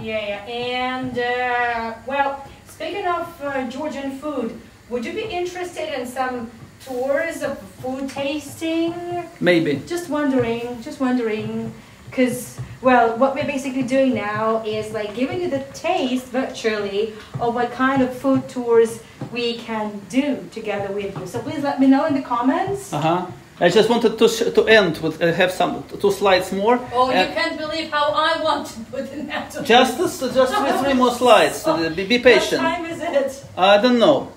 [SPEAKER 1] Yeah, yeah. And, uh, well, speaking of uh, Georgian food, would you be interested in some tours of food tasting?
[SPEAKER 2] Maybe.
[SPEAKER 1] Just wondering, just wondering. Because, well, what we're basically doing now is like giving you the taste virtually of what kind of food tours we can do together with you. So please let me know in the comments
[SPEAKER 2] Uh huh. I just wanted to sh- to end with uh, have some two slides more.
[SPEAKER 1] Oh,
[SPEAKER 2] And
[SPEAKER 1] you can't believe how I want to put in that.
[SPEAKER 2] just this- just three, three more slides. Uh, be, be patient.
[SPEAKER 1] What time is it?
[SPEAKER 2] I don't know.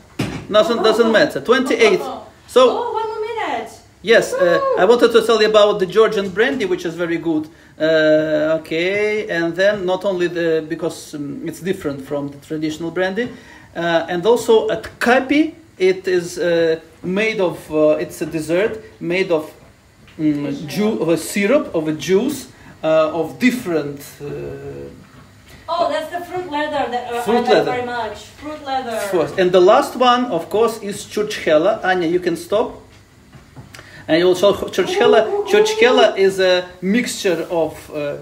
[SPEAKER 2] Nothing doesn't matter. 28.
[SPEAKER 1] Oh,
[SPEAKER 2] So
[SPEAKER 1] one more minute.
[SPEAKER 2] yes, uh, I wanted to tell you about the Georgian brandy, which is very good. Uh, okay, and then not only the because um, it's different from the traditional brandy, uh, and also tklapi it is uh, made of uh, it's a dessert made of um, ju- of a syrup of a juice uh, of different. Uh,
[SPEAKER 1] Oh, that's the fruit leather that uh,
[SPEAKER 2] Fruit
[SPEAKER 1] I like
[SPEAKER 2] leather.
[SPEAKER 1] very much. Fruit leather.
[SPEAKER 2] First. And the last one, of course, is Churchkhela. Anya, you can stop. And also Churchkhela. Churchkhela is a mixture of uh,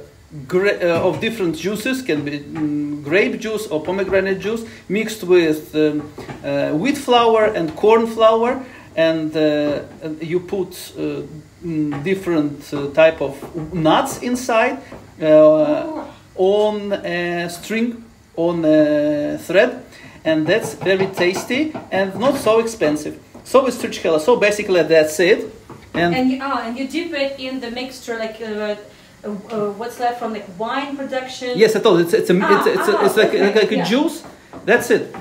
[SPEAKER 2] uh, of different juices. Can be mm, grape juice or pomegranate juice mixed with um, uh, wheat flour and corn flour, and uh, and you put uh, mm, different uh, type of nuts inside. Uh, on a string, on a thread, and that's very tasty and not so expensive. So is Churchkhela. So basically that's it. And,
[SPEAKER 1] And you, ah, and you dip it in the mixture, like uh, uh, uh, what's left from like wine production.
[SPEAKER 2] yes, at all. It's it's a,
[SPEAKER 1] Ah,
[SPEAKER 2] it's, it's, a,
[SPEAKER 1] ah,
[SPEAKER 2] it's like,
[SPEAKER 1] okay,
[SPEAKER 2] like a
[SPEAKER 1] yeah.
[SPEAKER 2] juice. That's it.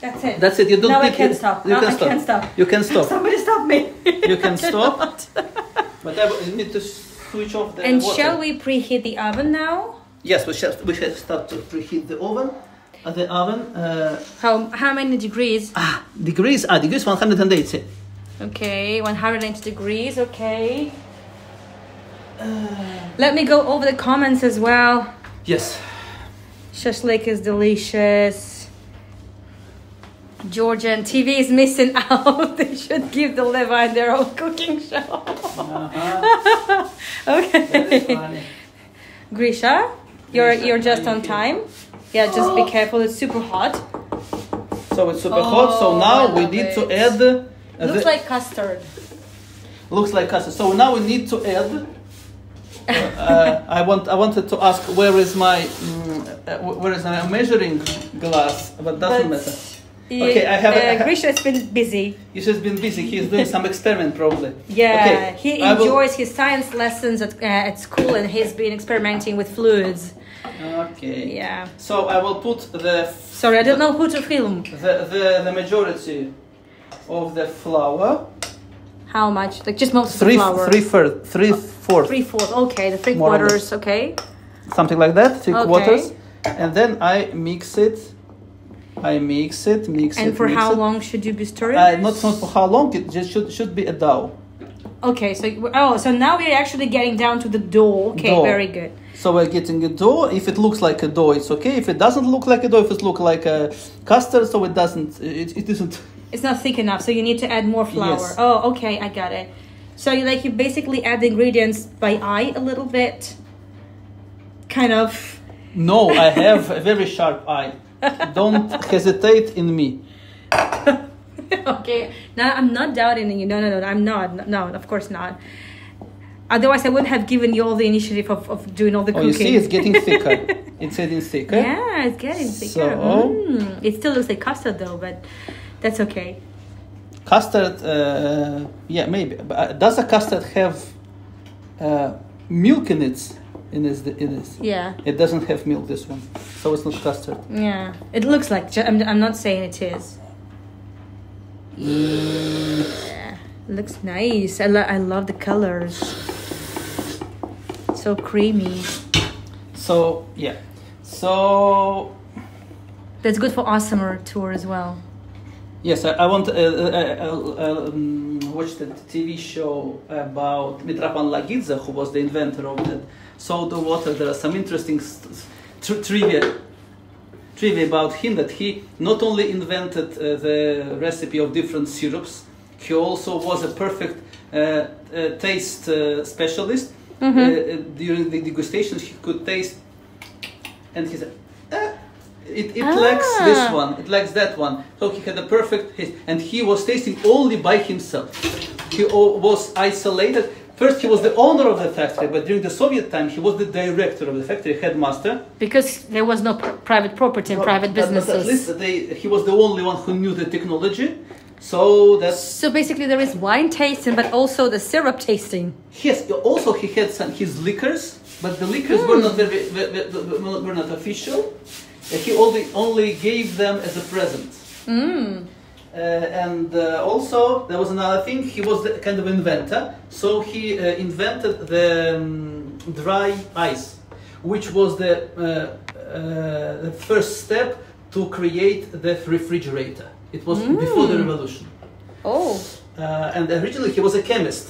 [SPEAKER 1] That's it.
[SPEAKER 2] That's it. You don't
[SPEAKER 1] Now I can
[SPEAKER 2] you-
[SPEAKER 1] stop.
[SPEAKER 2] You
[SPEAKER 1] Now
[SPEAKER 2] can
[SPEAKER 1] I
[SPEAKER 2] stop.
[SPEAKER 1] can stop.
[SPEAKER 2] You can stop.
[SPEAKER 1] Somebody stop me.
[SPEAKER 2] You can stop. But I need to switch off the
[SPEAKER 1] and
[SPEAKER 2] water.
[SPEAKER 1] shall we preheat the oven now?
[SPEAKER 2] Yes, we shall we shall start to preheat the oven. Uh, the oven. Uh,
[SPEAKER 1] How how many degrees?
[SPEAKER 2] ah, degrees. Ah, degrees 180.
[SPEAKER 1] Okay, 180 degrees. Okay. Let me go over the comments as well.
[SPEAKER 2] Yes.
[SPEAKER 1] Shashlik is delicious. Georgian TV is missing out. they should give the Levine their own cooking show.
[SPEAKER 2] Uh-huh. That is
[SPEAKER 1] okay. Grisha, you're
[SPEAKER 2] Grisha,
[SPEAKER 1] you're just
[SPEAKER 2] how you
[SPEAKER 1] on time. Yeah, just be careful. It's super hot.
[SPEAKER 2] So it's super hot. So
[SPEAKER 1] Oh,
[SPEAKER 2] now we
[SPEAKER 1] love
[SPEAKER 2] need to add. Uh,
[SPEAKER 1] Looks
[SPEAKER 2] the-
[SPEAKER 1] like custard.
[SPEAKER 2] looks like custard. So now we need to add. uh, I want. I wanted to ask where is my mm, uh, where is my measuring glass, but doesn't matter. Okay, I have a-
[SPEAKER 1] Uh, Grisha has been busy.
[SPEAKER 2] He's just been busy. He's doing some experiment probably.
[SPEAKER 1] Yeah,
[SPEAKER 2] Okay,
[SPEAKER 1] he
[SPEAKER 2] I will-
[SPEAKER 1] enjoys his science lessons at, uh, at school, and he's been experimenting with fluids.
[SPEAKER 2] Okay.
[SPEAKER 1] Yeah.
[SPEAKER 2] So I will put the
[SPEAKER 1] Sorry, I don't know who to film.
[SPEAKER 2] the the, the majority of the flour.
[SPEAKER 1] How much? Like just most of
[SPEAKER 2] Three
[SPEAKER 1] the flour.
[SPEAKER 2] three fourth three fourth
[SPEAKER 1] Three fourths. Okay, the three
[SPEAKER 2] More
[SPEAKER 1] quarters. Okay.
[SPEAKER 2] something like that. Three
[SPEAKER 1] Okay.
[SPEAKER 2] quarters, and then I mix it. I mix it, mix it.
[SPEAKER 1] And for how
[SPEAKER 2] it.
[SPEAKER 1] long should you be stirring?
[SPEAKER 2] Uh, not not for how long. It just should should be a dough.
[SPEAKER 1] Okay, so oh, so now we're actually getting down to the dough. Okay,
[SPEAKER 2] Dough.
[SPEAKER 1] very good.
[SPEAKER 2] So we're getting a dough. If it looks like a dough, it's okay. If it doesn't look like a dough, if it looks like a custard, so it doesn't. It, it isn't.
[SPEAKER 1] It's not thick enough, so you need to add more flour.
[SPEAKER 2] Yes.
[SPEAKER 1] Oh, okay, I got it. So you like you basically add the ingredients by eye a little bit, kind of.
[SPEAKER 2] No, I have a very sharp eye. Don't hesitate in me.
[SPEAKER 1] okay, now I'm not doubting you. No, no, no, I'm not. No, of course not. Otherwise, I wouldn't have given you all the initiative of, of doing all the
[SPEAKER 2] Oh,
[SPEAKER 1] cooking.
[SPEAKER 2] you see, it's getting thicker. It's getting thicker.
[SPEAKER 1] Yeah, it's getting thicker.
[SPEAKER 2] So-
[SPEAKER 1] Mm, it still looks like custard though, but that's okay.
[SPEAKER 2] Custard, uh, yeah, maybe. But uh, does a custard have uh, milk in it? In its, in its?
[SPEAKER 1] Yeah,
[SPEAKER 2] It doesn't have milk. This one, so it's not custard.
[SPEAKER 1] yeah. It looks like. I'm, I'm not saying it is. Yeah, looks nice. I, lo- I love the colors. So creamy.
[SPEAKER 2] So yeah, so
[SPEAKER 1] That's good for Awesomer tour as well.
[SPEAKER 2] Yes, I, I want uh, uh, uh, um, watch the TV show about Mitrofan Lagidze, who was the inventor of the soda water. There are some interesting st- tr- trivia trivia about him that he not only invented uh, the recipe of different syrups, he also was a perfect uh, uh, taste uh, specialist. Uh, uh, during the degustations, he could taste, and he said, "Ah, it, it lacks this
[SPEAKER 1] Ah.
[SPEAKER 2] one, it lacks that one. So he had a perfect taste, and he was tasting only by himself. He was isolated. First, he was the owner of the factory, but during the Soviet time, he was the director of the factory, headmaster.
[SPEAKER 1] Because there was no pr- private property and private
[SPEAKER 2] But- but at
[SPEAKER 1] businesses.
[SPEAKER 2] least they, he was the only one who knew the technology. So that's
[SPEAKER 1] So basically, there is wine tasting, but also the syrup tasting.
[SPEAKER 2] yes. Also, he had some his liquors, but the liquors were not very, ve- ve- ve- were not official. He only only gave them as a present.
[SPEAKER 1] Mm.
[SPEAKER 2] Uh, and uh, also there was another thing. He was the kind of inventor, so he uh, invented the um, dry ice, which was the uh, uh, the first step to create the refrigerator. It was before the revolution,
[SPEAKER 1] Oh.
[SPEAKER 2] uh, and originally he was a chemist.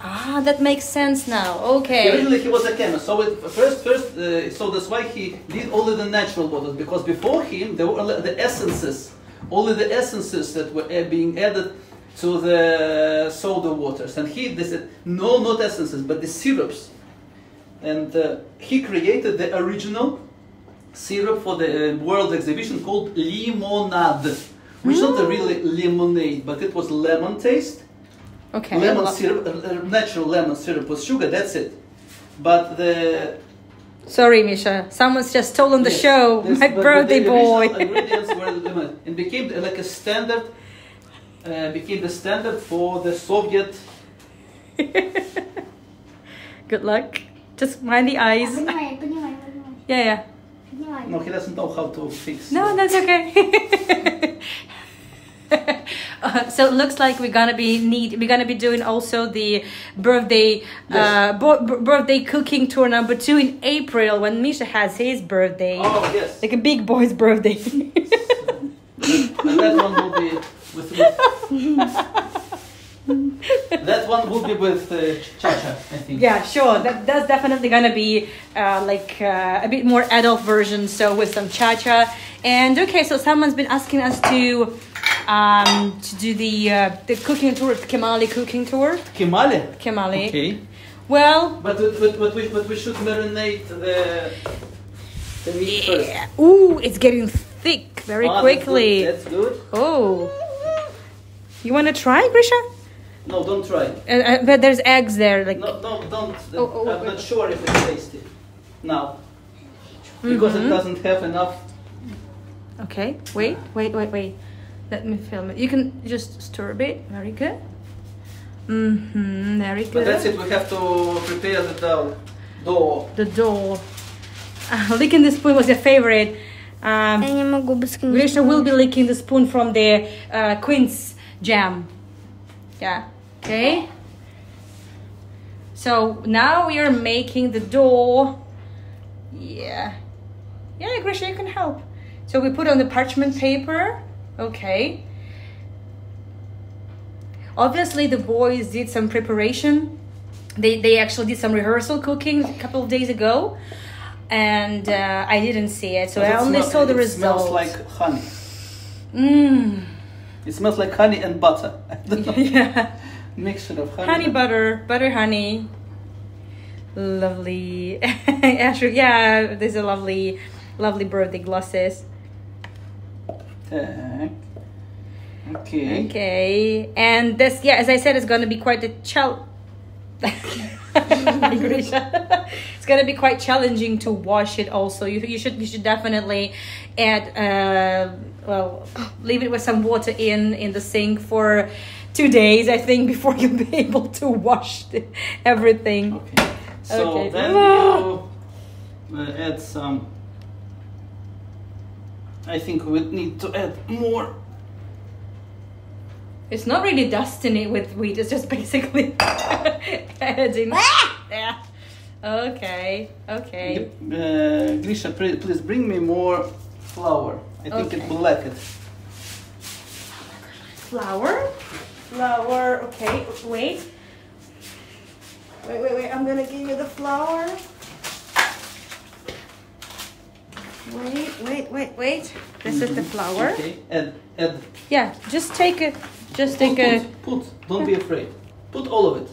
[SPEAKER 1] Ah, that makes sense now. Okay.
[SPEAKER 2] Originally he was a chemist, so it, first, first, uh, so that's why he did only the natural waters because before him there were the essences, only the essences that were being added to the soda waters, and he they said no, not essences, but the syrups, and uh, he created the original syrup for the uh, world exhibition called limonade, which is not a really lemonade, but it was lemon taste
[SPEAKER 1] Okay.
[SPEAKER 2] Lemon syrup, uh, uh, natural lemon syrup with sugar. That's it. But the
[SPEAKER 1] Sorry, Misha. Someone's just stolen the
[SPEAKER 2] yes,
[SPEAKER 1] show. My birthday boy.
[SPEAKER 2] ingredients. It became uh, like a standard. Uh, became the standard for the Soviet.
[SPEAKER 1] Good luck. Just mind the eyes. Yeah, yeah.
[SPEAKER 2] No, he doesn't know how to fix.
[SPEAKER 1] No, that's okay. Uh, so it looks like we're gonna be need we're gonna be doing also the birthday uh, b- birthday cooking tour number two in April when Misha has his birthday,
[SPEAKER 2] Oh yes.
[SPEAKER 1] like a big boy's birthday.
[SPEAKER 2] and that one will be with. that one will be with uh, Chacha, I think.
[SPEAKER 1] yeah, sure. That that's definitely gonna be uh, like uh, a bit more adult version. So with some cha cha. And okay, so someone's been asking us to um, to do the uh, the cooking tour, the Tkemali cooking tour.
[SPEAKER 2] Kimale.
[SPEAKER 1] Tkemali.
[SPEAKER 2] Okay.
[SPEAKER 1] Well,
[SPEAKER 2] But, but, but, we, but we should marinate the, the meat first.
[SPEAKER 1] Yeah. Ooh, it's getting thick very
[SPEAKER 2] Ah,
[SPEAKER 1] quickly.
[SPEAKER 2] That's good. That's good.
[SPEAKER 1] Oh. You want to try, Grisha?
[SPEAKER 2] No, don't try.
[SPEAKER 1] Uh, uh, but there's eggs there. Like,
[SPEAKER 2] No, no, don't.
[SPEAKER 1] Oh, oh,
[SPEAKER 2] I'm
[SPEAKER 1] oh.
[SPEAKER 2] not sure if it's tasty. Now. Because
[SPEAKER 1] Mm-hmm.
[SPEAKER 2] it doesn't have enough.
[SPEAKER 1] okay, wait, wait, wait, wait Let me film it. You can just stir a bit. Very good. Mm-hmm. Very good.
[SPEAKER 2] But that's it, we have to prepare the dough. Dough.
[SPEAKER 1] The dough. Uh, licking the spoon was your favorite. Um,
[SPEAKER 3] Я не могу бесконечно.
[SPEAKER 1] Grisha will be licking the spoon from the uh, quince jam. Yeah. Okay. So now we are making the dough. Yeah. Yeah, Grisha, you can help. So we put on the parchment paper. Okay. Obviously, the boys did some preparation. They, they actually did some rehearsal cooking a couple of days ago. And uh, I didn't see it, so I
[SPEAKER 2] it
[SPEAKER 1] only saw the
[SPEAKER 2] it
[SPEAKER 1] results.
[SPEAKER 2] smells like honey.
[SPEAKER 1] Mmm.
[SPEAKER 2] It smells like honey and butter. I don't know.
[SPEAKER 1] yeah.
[SPEAKER 2] Mixture of honey.
[SPEAKER 1] Honey butter, butter honey. Lovely. Actually, yeah, there's a lovely, lovely birthday glasses.
[SPEAKER 2] Okay.
[SPEAKER 1] Okay, and this, yeah, as I said, it's gonna be quite a chal. Grisha. it's gonna be quite challenging to wash it. Also, you, you should you should definitely add uh, well leave it with some water in in the sink for two days. I think before you'll be able to wash the, everything.
[SPEAKER 2] Okay. So
[SPEAKER 1] Okay.
[SPEAKER 2] then you uh, add some. I think we need to add more.
[SPEAKER 1] It's not really dusting it with wheat. It's just basically adding. yeah. Okay. Okay.
[SPEAKER 2] Uh, Grisha, please bring me more flour. I think
[SPEAKER 1] Okay.
[SPEAKER 2] it will like it.
[SPEAKER 1] Flour. Flour. Okay. Wait. Wait, wait, wait. I'm gonna give you the flour. Wait, wait, wait, wait. This is the flour.
[SPEAKER 2] Okay. Add, add.
[SPEAKER 1] Yeah, just take it. just
[SPEAKER 2] Put,
[SPEAKER 1] take a.
[SPEAKER 2] put, put. Don't be afraid. Put all of it.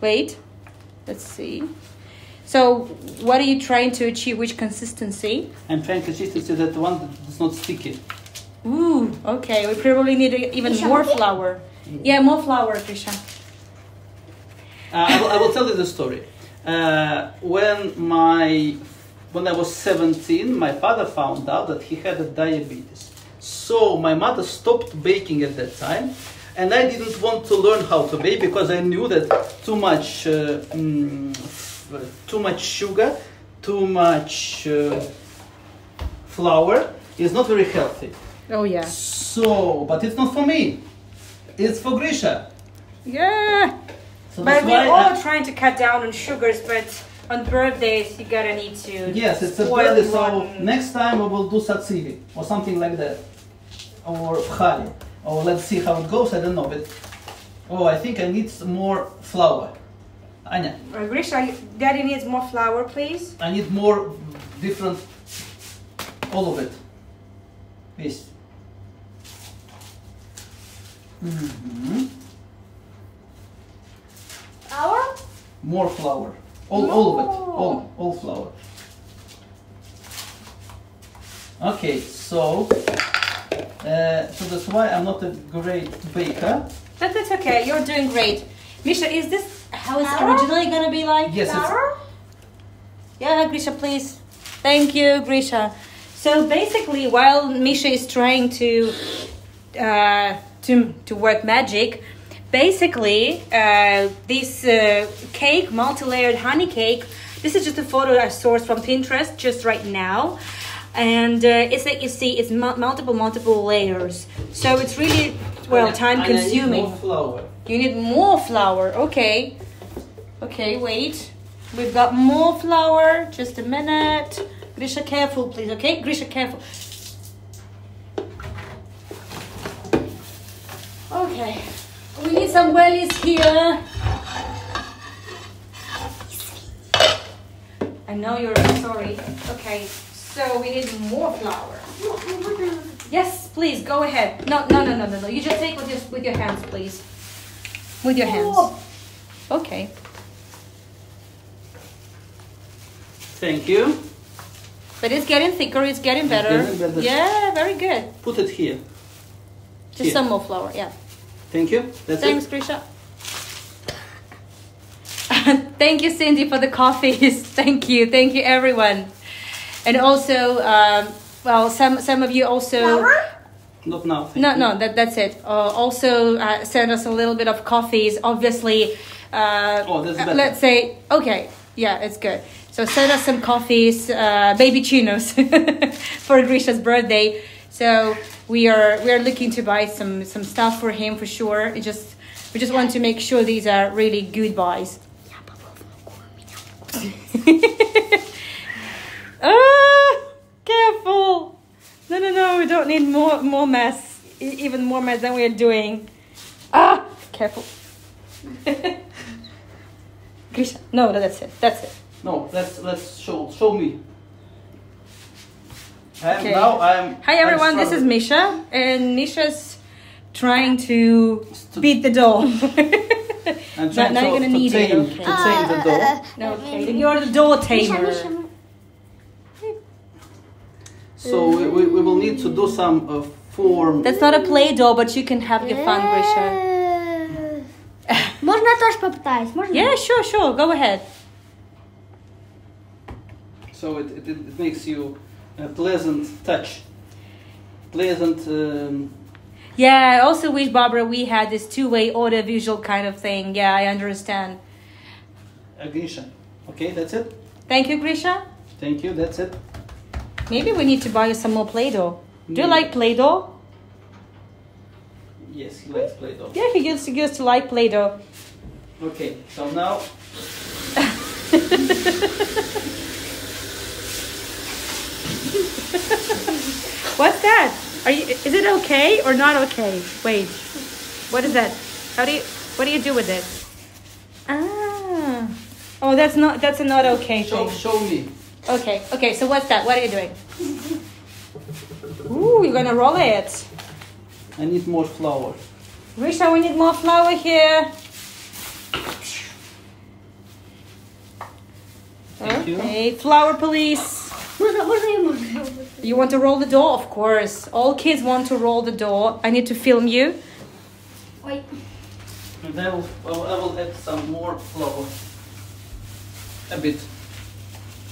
[SPEAKER 1] Wait. Let's see. So, what are you trying to achieve? Which consistency?
[SPEAKER 2] I'm trying consistency that the one that's not sticky.
[SPEAKER 1] Ooh, okay. We probably need even
[SPEAKER 3] Krisha,
[SPEAKER 1] more flour. Yeah, more flour, Krisha.
[SPEAKER 2] Uh, I, will, I will tell you the story. Uh, when my when I was 17, my father found out that he had a diabetes. So my mother stopped baking at that time, and I didn't want to learn how to bake because I knew that too much, uh, mm, too much sugar, too much uh, flour is not very healthy.
[SPEAKER 1] Oh yeah.
[SPEAKER 2] So, but it's not for me. It's for Grisha.
[SPEAKER 1] Yeah.
[SPEAKER 2] So
[SPEAKER 1] But we're all
[SPEAKER 2] I-
[SPEAKER 1] trying to cut down on sugars, but on birthdays you gotta need to.
[SPEAKER 2] Yes, it's a birthday, so next time we will do satsivi or something like that. Or phali. Or let's see how it goes, I don't know. But oh, I think I need some more flour. Anya,
[SPEAKER 1] Grisha, Daddy needs more flour, please.
[SPEAKER 2] I need more different, all of it. Yes. hmm
[SPEAKER 3] Our?
[SPEAKER 2] More flour. All, all of it. All, all flour. Okay, so uh, so that's why I'm not a great baker.
[SPEAKER 1] But that's okay. You're doing great. Misha, is this how it's
[SPEAKER 3] Flour?
[SPEAKER 1] originally gonna be like?
[SPEAKER 2] Yes, it's
[SPEAKER 1] Yeah, Grisha, please. Thank you, Grisha. So basically, while Misha is trying to uh, to to work magic, basically uh, this uh, cake, multi-layered honey cake. This is just a photo I sourced from Pinterest just right now, and uh, it's like you see, it's mul- multiple multiple layers. So it's really well
[SPEAKER 2] Anya,
[SPEAKER 1] time
[SPEAKER 2] Anya, I need
[SPEAKER 1] consuming.
[SPEAKER 2] more flour.
[SPEAKER 1] You need more flour. Okay. Okay, wait. We've got more flour. Just a minute. Grisha, careful, please. Okay, Grisha, careful. Okay. We need some wellies here. I know you're sorry. Okay, so we need more flour. Yes, please go ahead. No, no, no, no, no, no. You just take with your with your hands, please. With your hands. Oh. Okay.
[SPEAKER 2] Thank you.
[SPEAKER 1] But it's getting thicker. It's getting better.
[SPEAKER 2] getting better.
[SPEAKER 1] Yeah, very good.
[SPEAKER 2] Put it here.
[SPEAKER 1] Just
[SPEAKER 2] Here.
[SPEAKER 1] some more flour. Yeah.
[SPEAKER 2] Thank you. That's
[SPEAKER 1] Thanks,
[SPEAKER 2] it.
[SPEAKER 1] Grisha. Thank you, Cindy, for the coffees. Thank you. Thank you, everyone. And also, um, well, some some of you also.
[SPEAKER 2] Not now. Thank
[SPEAKER 1] No,
[SPEAKER 2] you.
[SPEAKER 1] no, that, that's it. Uh, also, uh, send us a little bit of coffees. Obviously, uh,
[SPEAKER 2] Oh, that's
[SPEAKER 1] uh, let's say, okay, yeah, it's good. So send us some coffees, uh, baby chinos for Grisha's birthday. So we are we are looking to buy some some stuff for him for sure. It just we just want to make sure these are really good buys. ah, careful. No, no, no. We don't need more more mess. Even more mess than we are doing. Ah, careful. Grisha, no, no, that's it. That's it.
[SPEAKER 2] No, let's let's show show me. Um,
[SPEAKER 1] okay.
[SPEAKER 2] Now, um,
[SPEAKER 1] Hi everyone, this is Misha, and Misha's trying to, beat the door,
[SPEAKER 2] and
[SPEAKER 1] now
[SPEAKER 2] to,
[SPEAKER 1] you're gonna need
[SPEAKER 2] tame, it.
[SPEAKER 1] Okay.
[SPEAKER 2] To tame the doll.
[SPEAKER 1] No, okay. You're the
[SPEAKER 3] door
[SPEAKER 1] tamer.
[SPEAKER 2] So we, we, we, will need to do some uh, form.
[SPEAKER 1] That's not a Play-Doh, but you can have your fun, Misha.
[SPEAKER 3] Можно тоже попытаюсь? Можно?
[SPEAKER 1] Yeah, sure, sure. Go ahead.
[SPEAKER 2] So it, it, it makes you a pleasant touch. Pleasant. Um,
[SPEAKER 1] Yeah, I also wish Barbara we had this two-way audio-visual kind of thing. Yeah, I understand.
[SPEAKER 2] Agnisha. Okay, that's it.
[SPEAKER 1] Thank you, Grisha.
[SPEAKER 2] Thank you. That's it.
[SPEAKER 1] Maybe we need to buy you some more Play-Doh. Do you like Play-Doh?
[SPEAKER 2] Yes, he likes Play-Doh.
[SPEAKER 1] Yeah, he used to, used to like Play-Doh.
[SPEAKER 2] Okay, so now
[SPEAKER 1] What's that? Are you? Is it okay or not okay? Wait. What is that? How do you? What do you do with it? Ah. Oh, that's not. That's a not okay
[SPEAKER 2] show
[SPEAKER 1] thing.
[SPEAKER 2] show me.
[SPEAKER 1] Okay. Okay. So what's that? What are you doing? Ooh, you're gonna roll it.
[SPEAKER 2] I need more flour.
[SPEAKER 1] Risha, we need more flour here.
[SPEAKER 2] Thank you.
[SPEAKER 1] Okay, flour police. You want to roll the door? Of course. All kids want to roll the door. I need to film you.
[SPEAKER 2] Wait. I will, I will add some more flour. A bit.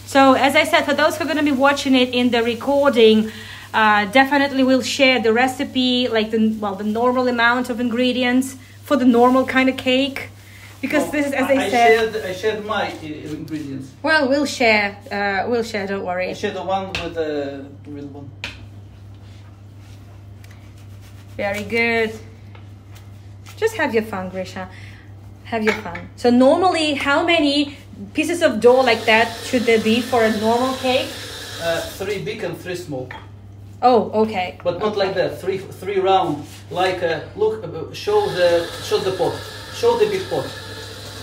[SPEAKER 1] So, as I said, for those who are going to be watching it in the recording, uh, definitely we'll share the recipe, like the well, the normal amount of ingredients for the normal kind of cake because
[SPEAKER 2] Oh,
[SPEAKER 1] this is as
[SPEAKER 2] I,
[SPEAKER 1] I
[SPEAKER 2] I
[SPEAKER 1] said.
[SPEAKER 2] shared, I shared my uh, ingredients.
[SPEAKER 1] Well, we'll share. Uh, we'll share. Don't
[SPEAKER 2] I
[SPEAKER 1] worry.
[SPEAKER 2] shared the one with the real one.
[SPEAKER 1] Very good. Just have your fun, Grisha. Have your fun. So normally, how many pieces of dough like that should there be for a normal cake?
[SPEAKER 2] Uh, three big and three small,
[SPEAKER 1] Oh, okay.
[SPEAKER 2] but not like that. Three, three round. Like uh, look, uh, show the, show the pot, show the big pot.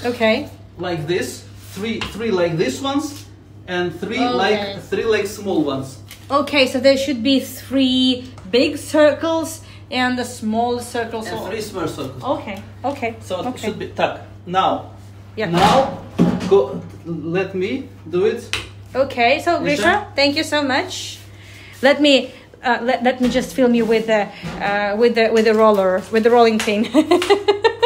[SPEAKER 1] Okay.
[SPEAKER 2] Like this. Three, three like this ones, and three
[SPEAKER 1] Okay.
[SPEAKER 2] like three like small ones.
[SPEAKER 1] Okay, so there should be three big circles and the small circles.
[SPEAKER 2] And three small circles.
[SPEAKER 1] Okay. Okay.
[SPEAKER 2] So it should be tak. Now,
[SPEAKER 1] Yeah.
[SPEAKER 2] now, go. Let me do it.
[SPEAKER 1] Okay, so
[SPEAKER 2] Grisha?
[SPEAKER 1] Grisha, thank you so much. Let me uh, let, let me just film you with the uh, with the with the roller with the rolling pin.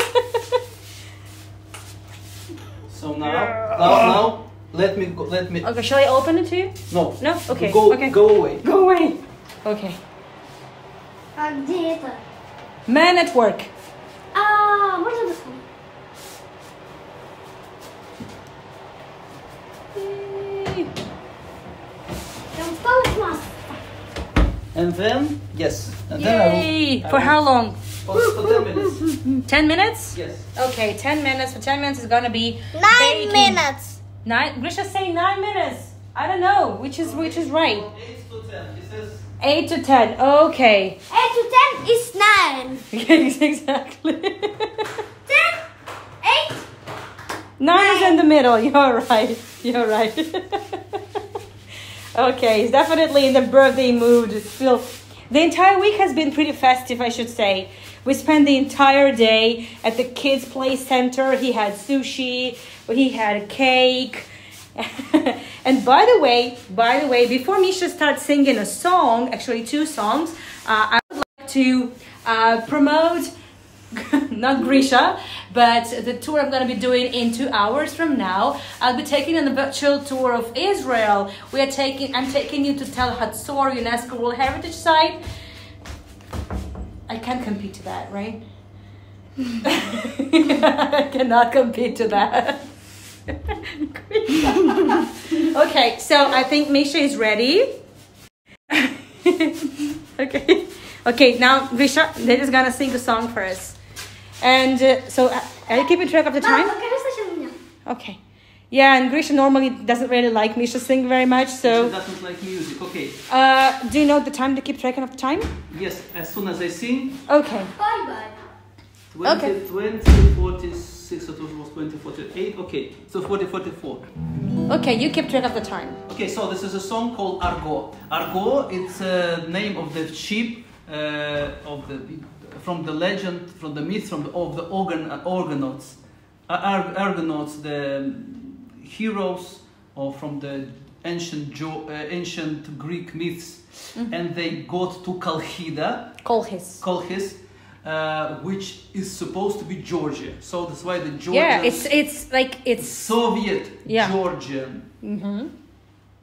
[SPEAKER 2] now. No, Now. Let me go. Let me.
[SPEAKER 1] Okay, shall I open it to you?
[SPEAKER 2] No.
[SPEAKER 1] No? Okay.
[SPEAKER 2] Go,
[SPEAKER 1] okay.
[SPEAKER 2] go away.
[SPEAKER 1] Go away. Okay.
[SPEAKER 3] I'm dead.
[SPEAKER 1] Man at work.
[SPEAKER 3] Ah, uh,
[SPEAKER 1] what
[SPEAKER 3] is this one?
[SPEAKER 2] And then, yes. And Yay! Then I will, I
[SPEAKER 1] For
[SPEAKER 2] will.
[SPEAKER 1] how long?
[SPEAKER 2] For, for 10 minutes.
[SPEAKER 1] 10 minutes?
[SPEAKER 2] Yes.
[SPEAKER 1] Okay, 10 minutes. For 10 minutes is gonna be
[SPEAKER 3] Nine
[SPEAKER 1] baking.
[SPEAKER 3] minutes.
[SPEAKER 1] Nine. Grisha say 9 minutes. I don't know which is which is right.
[SPEAKER 2] 8 to 10. It says
[SPEAKER 1] 8 to 10. Okay.
[SPEAKER 3] Eight to ten is nine.
[SPEAKER 1] Yes, exactly.
[SPEAKER 3] Ten, eight.
[SPEAKER 1] Nine is in the middle. You're right. You're right. okay, he's definitely in the birthday mood. Still, the entire week has been pretty festive, I should say. We spent the entire day at the kids' play center. He had sushi. He had a cake. and by the way, by the way, before Misha starts singing a song, actually two songs, uh, I would like to uh, promote not Grisha, but the tour I'm going to be doing in two hours from now. I'll be taking on a virtual tour of Israel. We are taking, I'm taking you to Tel Hatzor UNESCO World Heritage Site. I can't compete to that, right? I cannot compete to that. okay, so I think Misha is ready. okay. Okay, now Visha, they're just gonna sing a song for us. And uh, so, uh, are you keeping track of the time? Okay. Yeah, and Grisha normally doesn't really like Misha sing very much,
[SPEAKER 2] she
[SPEAKER 1] so.
[SPEAKER 2] doesn't like music. Okay.
[SPEAKER 1] Uh, do you know the time to keep track of the time?
[SPEAKER 2] Yes, as soon as I sing,
[SPEAKER 1] Okay.
[SPEAKER 3] Bye bye.
[SPEAKER 2] 20,
[SPEAKER 1] Okay.
[SPEAKER 2] 20, 46, so it was 20, 48. Okay, so 40, 44.
[SPEAKER 1] Okay, you keep track of the time.
[SPEAKER 2] Okay, so this is a song called Argo. Argo, it's a name of the sheep uh, of the from the legend, from the myth, from the, of the organ, uh, Argonauts. Uh, Ar- Argonauts, the heroes or from the ancient jo- uh, ancient Greek myths, and they got to Kolkhida,
[SPEAKER 1] Call his.
[SPEAKER 2] Colchis, uh, which is supposed to be Georgia. So that's why the Georgians,
[SPEAKER 1] Yeah, it's it's like it's.
[SPEAKER 2] Soviet
[SPEAKER 1] Yeah.
[SPEAKER 2] Georgian
[SPEAKER 1] hmm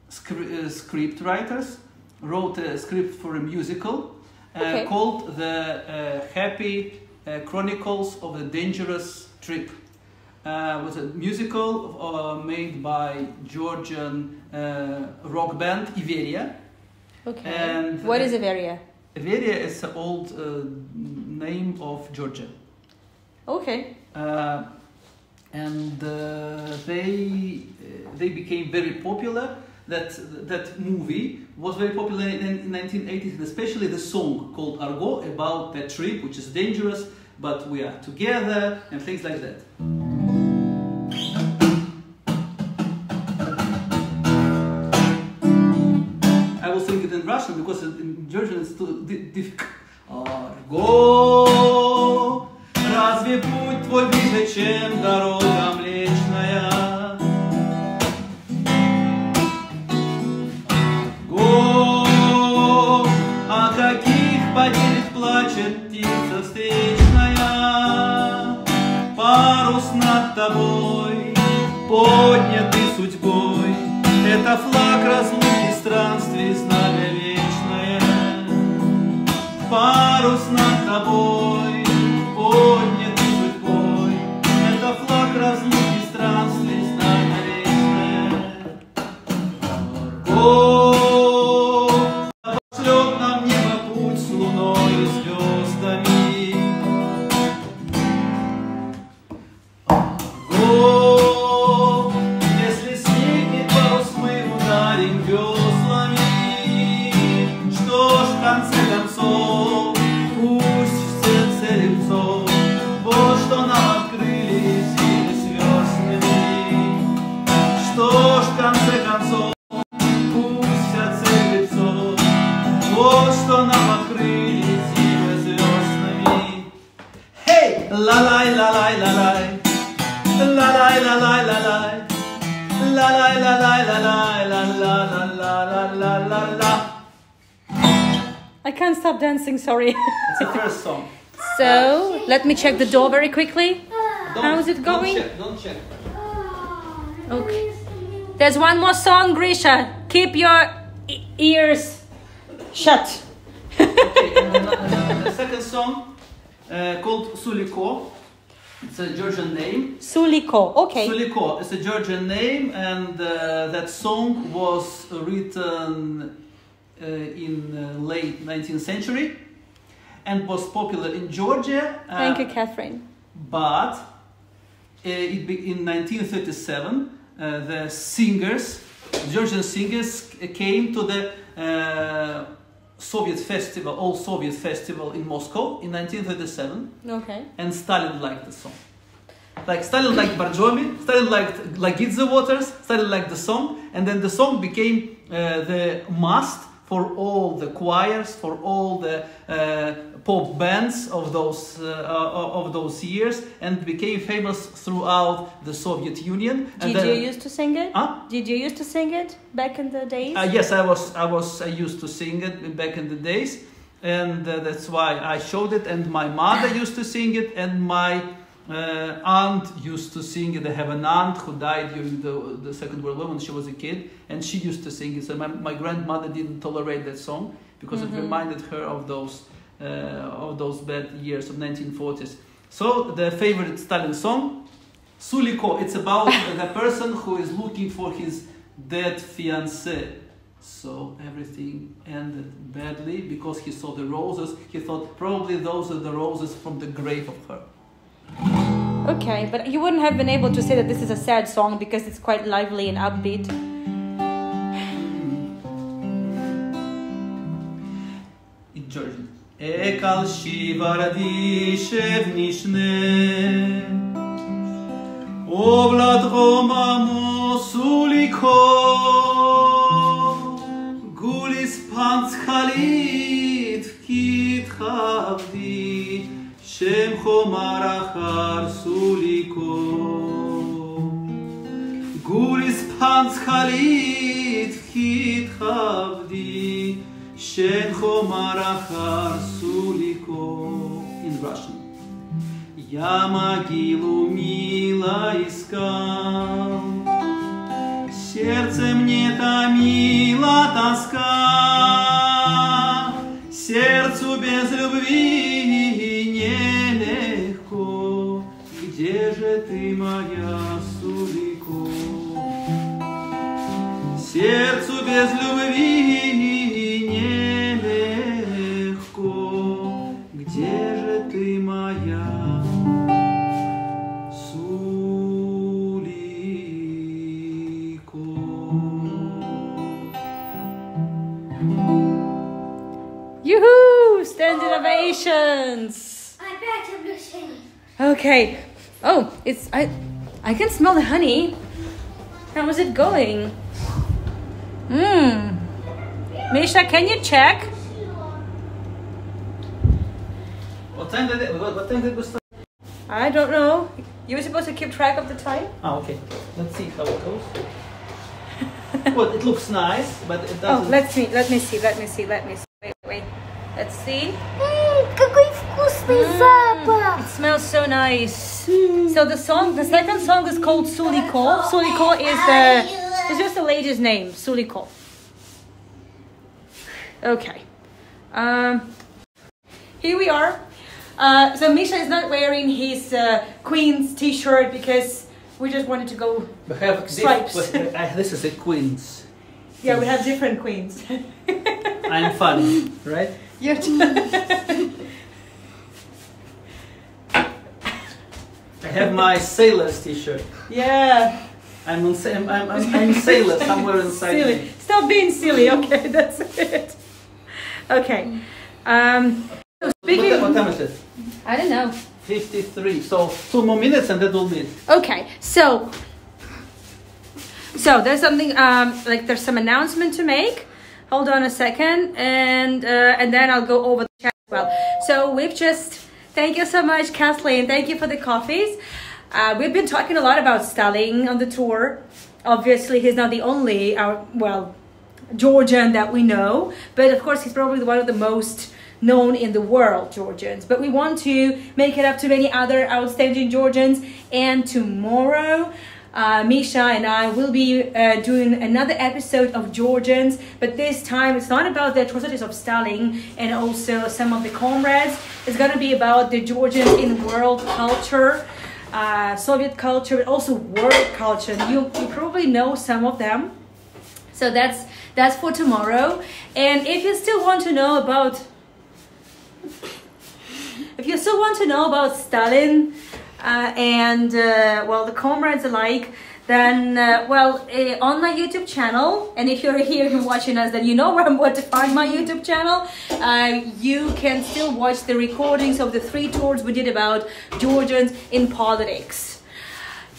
[SPEAKER 2] scr- uh, script writers wrote a script for a musical uh,
[SPEAKER 1] Okay.
[SPEAKER 2] called the uh, Happy uh, Chronicles of the Dangerous Trip. Uh, was a musical uh, made by Georgian uh, rock band Iveria.
[SPEAKER 1] Okay.
[SPEAKER 2] And
[SPEAKER 1] what
[SPEAKER 2] uh,
[SPEAKER 1] Iveria?
[SPEAKER 2] Iveria is an old uh, name of Georgia.
[SPEAKER 1] Okay.
[SPEAKER 2] Uh, and uh, they they became very popular. That that movie was very popular in, in 1980s, and especially the song called Argo about that trip, which is dangerous, but we are together and things like that. Sing it in
[SPEAKER 1] check the door very quickly.
[SPEAKER 2] Don't-
[SPEAKER 1] How's it going?
[SPEAKER 2] Don't check. Don't check.
[SPEAKER 1] Okay. There's one more song, Grisha. Keep your e- ears shut.
[SPEAKER 2] Okay, and the, the, the second song uh, called Suliko. It's a Georgian name.
[SPEAKER 1] Suliko. Okay.
[SPEAKER 2] Suliko is a Georgian name, and uh, that song was written uh, in uh, late 19th century and was popular in Georgia. uh,
[SPEAKER 1] Thank you, Catherine.
[SPEAKER 2] But uh, it in 1937, uh, the singers, Georgian singers, came to the uh, Soviet festival, all Soviet festival in Moscow in 1937
[SPEAKER 1] Okay.
[SPEAKER 2] and Stalin liked the song. Like Stalin liked Borjomi, Stalin liked Lagidze Waters, Stalin liked the song, and then the song became uh, the must for all the choirs, for all the uh, pop bands of those uh, of those years, and became famous throughout the Soviet Union. And
[SPEAKER 1] Did
[SPEAKER 2] then-
[SPEAKER 1] you used to sing it?
[SPEAKER 2] Huh?
[SPEAKER 1] Did you used to sing it back in the days?
[SPEAKER 2] Uh, yes, I was I was I used to sing it back in the days, and uh, that's why I showed it. And my mother used to sing it, and my uh, aunt used to sing it. I have an aunt who died during the, the Second World War when she was a kid, and she used to sing it. So my, my grandmother didn't tolerate that song because it
[SPEAKER 1] Mhm.
[SPEAKER 2] reminded her of those uh, of those bad years of 1940s. So the favorite Stalin song, Suliko. It's about the person who is looking for his dead fiancée. So everything ended badly because he saw the roses. He thought probably those are the roses from the grave of her.
[SPEAKER 1] Okay, but you wouldn't have been able to say that this is a sad song because it's quite lively and upbeat.
[SPEAKER 2] In Georgian. Ekal shivardi shevnishne Oblad omamo suliko Gulis panskalit שם חומר אחר סוליקו. גוריס פנץ חלית התכבדי, שם חומר אחר סוליקו. In Russian. Я могилу мило искал, Сердце мне томила тоска, Сердцу без любви ты, моя Сурико? Сердцу без любви нелегко, где же ты, моя
[SPEAKER 3] Юху! Standing ovations! Опять.
[SPEAKER 1] Okay, Oh, it's I I can smell the honey. How is it going? Mmm. Misha, can you check?
[SPEAKER 2] What time did it, what, what time did we start?
[SPEAKER 1] I don't know. You were supposed to keep track of the time?
[SPEAKER 2] Ah, okay. Let's see how it goes. well, it looks nice, but it
[SPEAKER 1] Oh,
[SPEAKER 2] doesn't.
[SPEAKER 1] Oh let's see. Let me see. Let me see. Let me see. Wait, wait. Let's see.
[SPEAKER 3] Mm,
[SPEAKER 1] it smells so nice. Mm. So the song, the second song is called Suliko. Suliko is the, it's just the lady's name, Suliko. Okay. Um, here we are. Uh, so Misha is not wearing his uh, Queen's t-shirt because we just wanted to go
[SPEAKER 2] we have
[SPEAKER 1] stripes.
[SPEAKER 2] Uh, this is a Queen's.
[SPEAKER 1] Yeah, we have different Queens.
[SPEAKER 2] I'm funny, right?
[SPEAKER 1] You're
[SPEAKER 2] I have my sailor's t-shirt.
[SPEAKER 1] yeah,
[SPEAKER 2] I'm on sa- I'm, I'm, I'm, I'm sailor somewhere inside
[SPEAKER 1] silly.
[SPEAKER 2] me.
[SPEAKER 1] Stop being silly. Okay, that's it. Okay. Um, so
[SPEAKER 2] What,
[SPEAKER 1] speaking.
[SPEAKER 2] what time is it?
[SPEAKER 1] I don't know.
[SPEAKER 2] 53. So two more minutes and that will be it.
[SPEAKER 1] Okay, so so there's something um like there's some announcement to make. Hold on a second, and uh, and then I'll go over the chat as well. So we've just thank you so much, Kathleen. Thank you for the coffees. Uh, we've been talking a lot about Stalin on the tour. Obviously, he's not the only our well Georgian that we know, but of course he's probably one of the most known in the world Georgians. But we want to make it up to many other outstanding Georgians. And tomorrow, uh, Misha and I will be uh, doing another episode of Georgians, but this time it's not about the atrocities of Stalin and also some of the comrades. It's gonna be about the Georgians in world culture. Uh, Soviet culture, but also world culture. You, you probably know some of them. So that's that's for tomorrow. And if you still want to know about if you still want to know about Stalin and uh, well the comrades alike, then uh, well uh, on my YouTube channel, and if you're here and watching us, then you know where I'm going to find my YouTube channel. Uh, you can still watch the recordings of the three tours we did about Georgians in politics.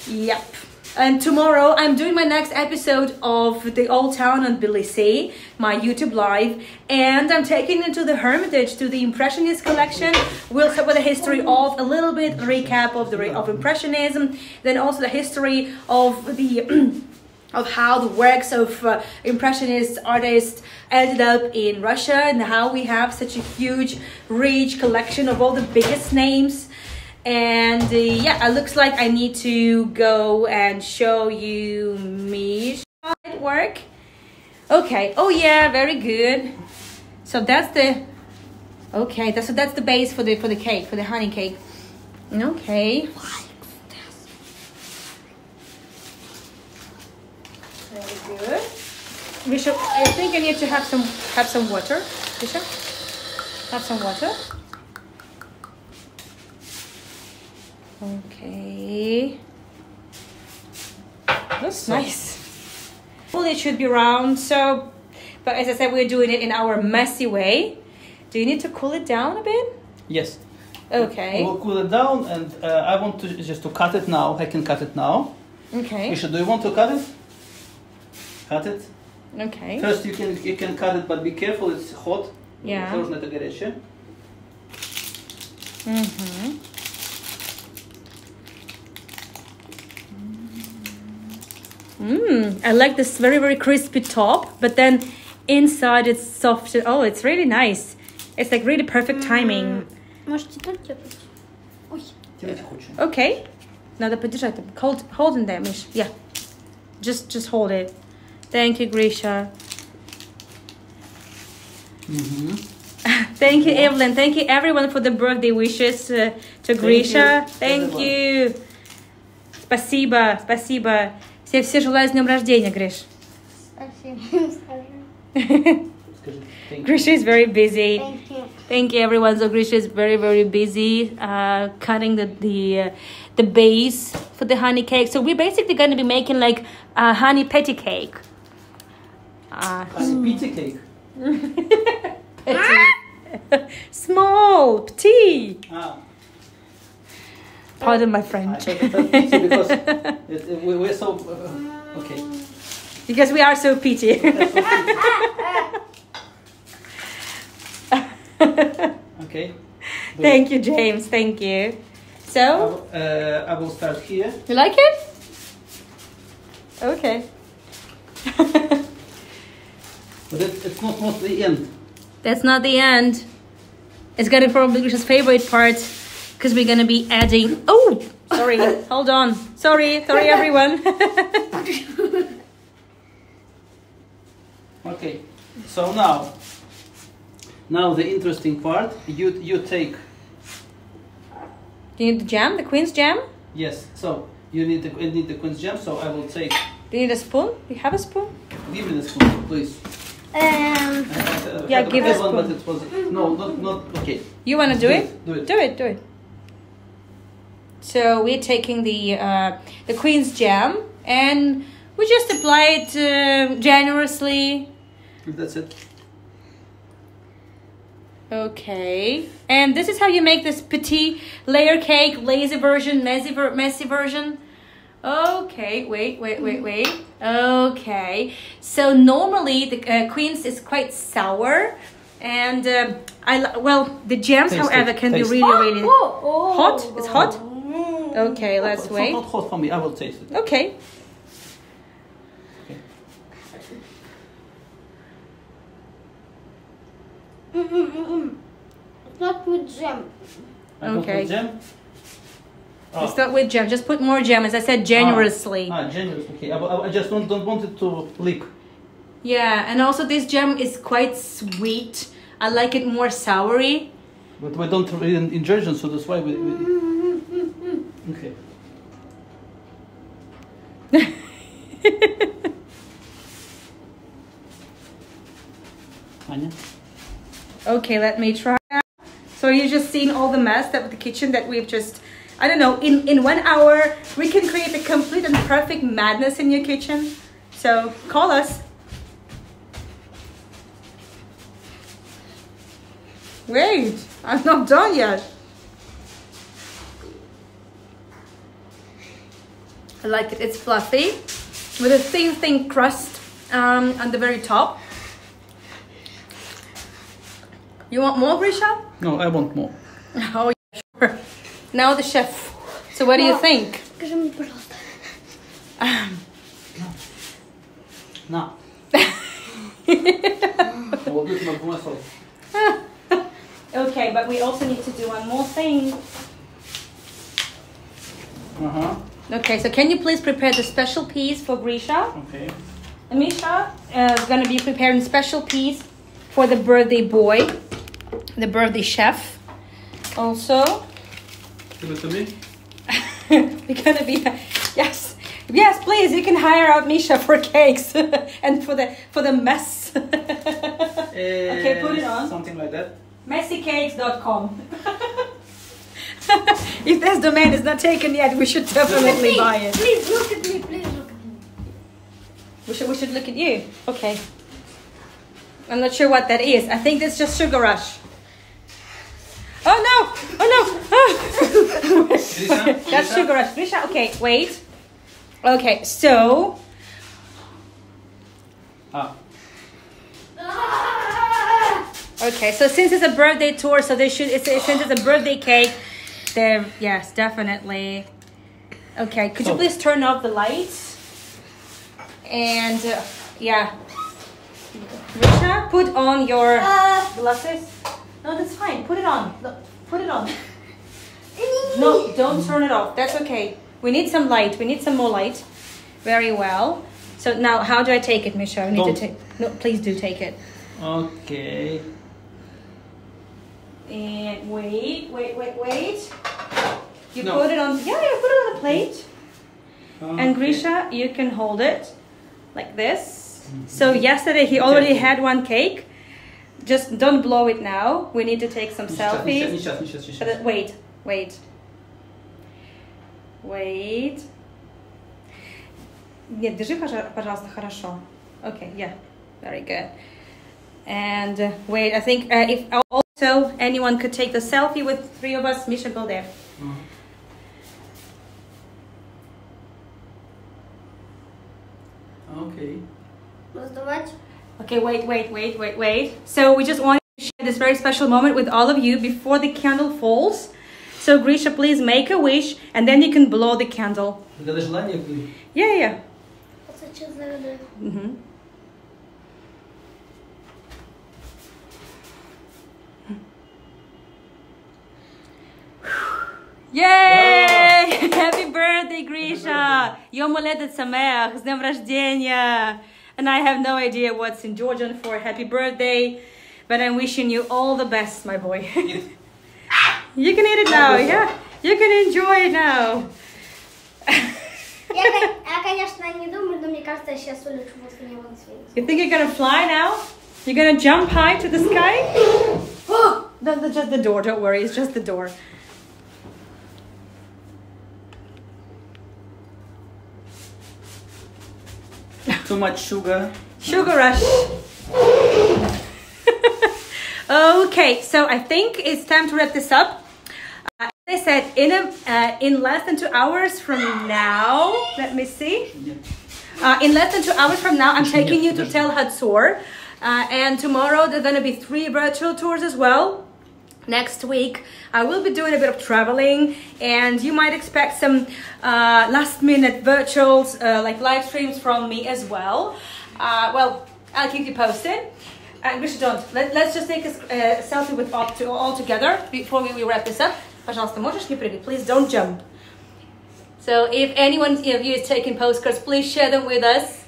[SPEAKER 1] Yep. And tomorrow I'm doing my next episode of the Old Town on Tbilisi, my YouTube live, and I'm taking it to the Hermitage to the Impressionist collection. We'll cover the history of a little bit recap of the of Impressionism, then also the history of the of how the works of uh, impressionist artists ended up in Russia and how we have such a huge, rich collection of all the biggest names. And uh, yeah, it looks like I need to go and show you me work. Okay. Oh yeah, very good. So that's the okay. That's so that's the base for the for the cake for the honey cake. Okay. Very good. Bishop, I think I need to have some have some water. Bishop, have some water. Okay. That's nice. Well, it should be round. So, but as I said, we're doing it in our messy way. Do you need to cool it down a bit?
[SPEAKER 2] Yes.
[SPEAKER 1] Okay.
[SPEAKER 2] We'll cool it down and uh, I want to just to cut it now. I can cut it now.
[SPEAKER 1] Okay.
[SPEAKER 2] Misha, do you want to cut it? Cut it.
[SPEAKER 1] Okay.
[SPEAKER 2] First you can you can cut it, but be careful. It's hot.
[SPEAKER 1] Yeah.
[SPEAKER 2] Осторожно, это горячее.
[SPEAKER 1] Mm-hmm. Mmm, I like this very, very crispy top, but then inside it's soft. Oh, it's really nice. It's like really perfect timing.
[SPEAKER 3] Можете тут делать? Ой.
[SPEAKER 2] Делайте хочешь.
[SPEAKER 1] Okay. Надо подержать. Hold, hold in there, Mish. Yeah. Just, just hold it. Thank you, Grisha.
[SPEAKER 2] Мгм.
[SPEAKER 1] Thank you, Evelyn. Thank you, everyone, for the birthday wishes uh, to Grisha.
[SPEAKER 2] you,
[SPEAKER 1] Thank
[SPEAKER 2] everyone.
[SPEAKER 1] you. Спасибо, спасибо. Все, все желаю с днем рождения, Гриш.
[SPEAKER 3] Спасибо. Скажи.
[SPEAKER 2] Скажи. Thank you.
[SPEAKER 1] Grisha is very busy.
[SPEAKER 3] Thank you.
[SPEAKER 1] Thank you, everyone. So Grisha is very, very busy uh, cutting the the uh, the base for the honey cake. So we're basically going to be making like a honey petty cake. Uh,
[SPEAKER 2] Honey pizza cake.
[SPEAKER 1] petty. Small, petite.
[SPEAKER 2] Ah,
[SPEAKER 1] Pardon my French.
[SPEAKER 2] thought it was because it, it, we- we're so uh, okay.
[SPEAKER 1] because we are so petty.
[SPEAKER 2] That's so pizza. Okay. Do
[SPEAKER 1] Thank you, James. Thank you. So,
[SPEAKER 2] will- uh, I will start here.
[SPEAKER 1] you like it? Okay.
[SPEAKER 2] But it, it's not not the end.
[SPEAKER 1] That's not the end. It's gonna probably Grisha's favorite part because we're gonna be adding. Oh, sorry. Hold on. Sorry. Sorry, everyone.
[SPEAKER 2] Okay. So now Now the interesting part. You you take
[SPEAKER 1] Do you need the jam, the quince jam?
[SPEAKER 2] yes. So you need the you need the quince jam. So I will take.
[SPEAKER 1] Do you need a spoon? Do you have a spoon?
[SPEAKER 2] Give me the spoon, please.
[SPEAKER 3] Um,
[SPEAKER 2] I had- I
[SPEAKER 1] Yeah,
[SPEAKER 2] had
[SPEAKER 1] give
[SPEAKER 2] had
[SPEAKER 1] a
[SPEAKER 2] one, but
[SPEAKER 1] spoon.
[SPEAKER 2] it was no, not not okay.
[SPEAKER 1] You want to do,
[SPEAKER 2] Do
[SPEAKER 1] it?
[SPEAKER 2] it, do it.
[SPEAKER 1] Do it. Do it. So we're taking the uh, the quince jam and we just apply it uh, generously.
[SPEAKER 2] That's it.
[SPEAKER 1] Okay. And this is how you make this petit layer cake, lazy version, messy, ver- messy version. Okay, wait, wait, wait, wait. Okay. So normally the uh, quince is quite sour. And um I li- well the jams,
[SPEAKER 2] Taste
[SPEAKER 1] however,
[SPEAKER 2] it,
[SPEAKER 1] can be
[SPEAKER 2] taste it.
[SPEAKER 1] really, really
[SPEAKER 3] oh, oh,
[SPEAKER 1] Hot? It's hot?
[SPEAKER 3] Mm.
[SPEAKER 1] Okay. Let's
[SPEAKER 2] it's
[SPEAKER 1] wait.
[SPEAKER 2] not hot for me. I will taste it.
[SPEAKER 1] Okay.
[SPEAKER 3] Mm, mm, mm, mm. Not with jam.
[SPEAKER 2] I put
[SPEAKER 1] Okay.
[SPEAKER 2] the jam. Oh.
[SPEAKER 1] We start with jam. Just put more jam, as I said, generously.
[SPEAKER 2] Ah, generous. Okay. I, I, I just don't, don't want it to leak.
[SPEAKER 1] Yeah, and also this jam is quite sweet. I like it more soury.
[SPEAKER 2] But we don't in, in Georgian, so that's why we. we okay. Anya?
[SPEAKER 1] Okay, let me try. So you just seen all the mess that the kitchen that we've just I don't know, in, in one hour we can create a complete and perfect madness in your kitchen. So call us. Wait, I'm not done yet. I like it. It's fluffy with a thin, thin crust um, on the very top. You want more, Grisha?
[SPEAKER 2] No, I want more.
[SPEAKER 1] Oh, yeah, sure. Now the chef. So what do you think?
[SPEAKER 3] Um,
[SPEAKER 2] no. no.
[SPEAKER 1] Okay, but we also need to do one more thing.
[SPEAKER 2] Uh huh.
[SPEAKER 1] Okay, so can you please prepare the special piece for Grisha?
[SPEAKER 2] Okay.
[SPEAKER 1] Misha uh, is going to be preparing special piece for the birthday boy, the birthday chef. Also,
[SPEAKER 2] Give it to me.
[SPEAKER 1] we're going to be yes, yes, please. You can hire out Misha for cakes and for the for the mess. okay, put it on.
[SPEAKER 2] Something like that.
[SPEAKER 1] Messycakes.com. if this domain is not taken yet, we should definitely buy it.
[SPEAKER 3] Please look at me. Please look at me.
[SPEAKER 1] We should, we should look at you. Okay. I'm not sure what that is. I think that's just Sugar Rush. Oh no! Oh no!
[SPEAKER 2] Grisha?
[SPEAKER 1] that's Sugar Rush. Grisha, okay, wait. Okay, so
[SPEAKER 2] Ah.
[SPEAKER 1] Okay, so since it's a birthday tour, so they should. It's, since it's a birthday cake, there. Yes, definitely. Okay, could you
[SPEAKER 2] So-
[SPEAKER 1] please turn off the lights? And uh, yeah, Grisha, put on your.
[SPEAKER 3] Ah.
[SPEAKER 1] Glasses? No, that's fine. Put it on. Look, put it on. No, don't turn it off. That's okay. We need some light. We need some more light. Very well. So now, how do I take it, Misha? I need
[SPEAKER 2] Don't.
[SPEAKER 1] to take. No, please do take it.
[SPEAKER 2] Okay.
[SPEAKER 1] And wait, wait, wait, wait. You
[SPEAKER 2] No.
[SPEAKER 1] put it on. Yeah, yeah. Put it on the plate. And
[SPEAKER 2] Okay.
[SPEAKER 1] Grisha, you can hold it like this. So yesterday he already
[SPEAKER 2] Okay.
[SPEAKER 1] had one cake. Just don't blow it now. We need to take some
[SPEAKER 2] Не сейчас, не
[SPEAKER 1] selfies.
[SPEAKER 2] сейчас, не сейчас, не сейчас.
[SPEAKER 1] Uh, Wait, wait. Wait. Нет, держи, пожа- пожалуйста, хорошо. Okay, yeah, very good. And uh, wait, I think uh, if also anyone could take the selfie with three of us, Misha, go there.
[SPEAKER 2] Okay.
[SPEAKER 3] Watch?
[SPEAKER 1] Okay, wait, wait, wait, wait, wait. So we just wanted to share this very special moment with all of you before the candle falls. So Grisha, please make a wish and then you can blow the candle. Yeah, yeah. Mm-hmm. Yay! Happy birthday, Grisha! Yom Holedet Sameach, с днем рождения! And I have no idea what's in Georgian for happy birthday. But I'm wishing you all the best, my boy.
[SPEAKER 2] Eat.
[SPEAKER 1] you can eat it now, yeah. You can enjoy it now.
[SPEAKER 3] Я, кон- я, конечно, не думаю, но мне кажется, я сейчас улечу возле него на свете.
[SPEAKER 1] You think you're gonna fly now? You're gonna jump high to the sky? Oh, that's the- just the door. Don't worry, it's just the door.
[SPEAKER 2] Too much sugar.
[SPEAKER 1] Sugar rush. okay, so I think it's time to wrap this up. Uh, as I said, in a, uh, in less than two hours from now, let me see. Uh, in less than two hours from now, I'm taking you to Tel Hatzor. Uh, and tomorrow, there are going to be three virtual tours as well Next week, I will be doing a bit of traveling, and you might expect some uh, last minute virtuals, uh, like live streams from me as well. Uh, well, I'll keep you posted. Uh, Grisha, don't. Let, let's just take a uh, selfie with all, to, all together before we, we wrap this up. Пожалуйста, можешь не прыгать? Please don't jump. So if anyone of you is taking postcards, please share them with us.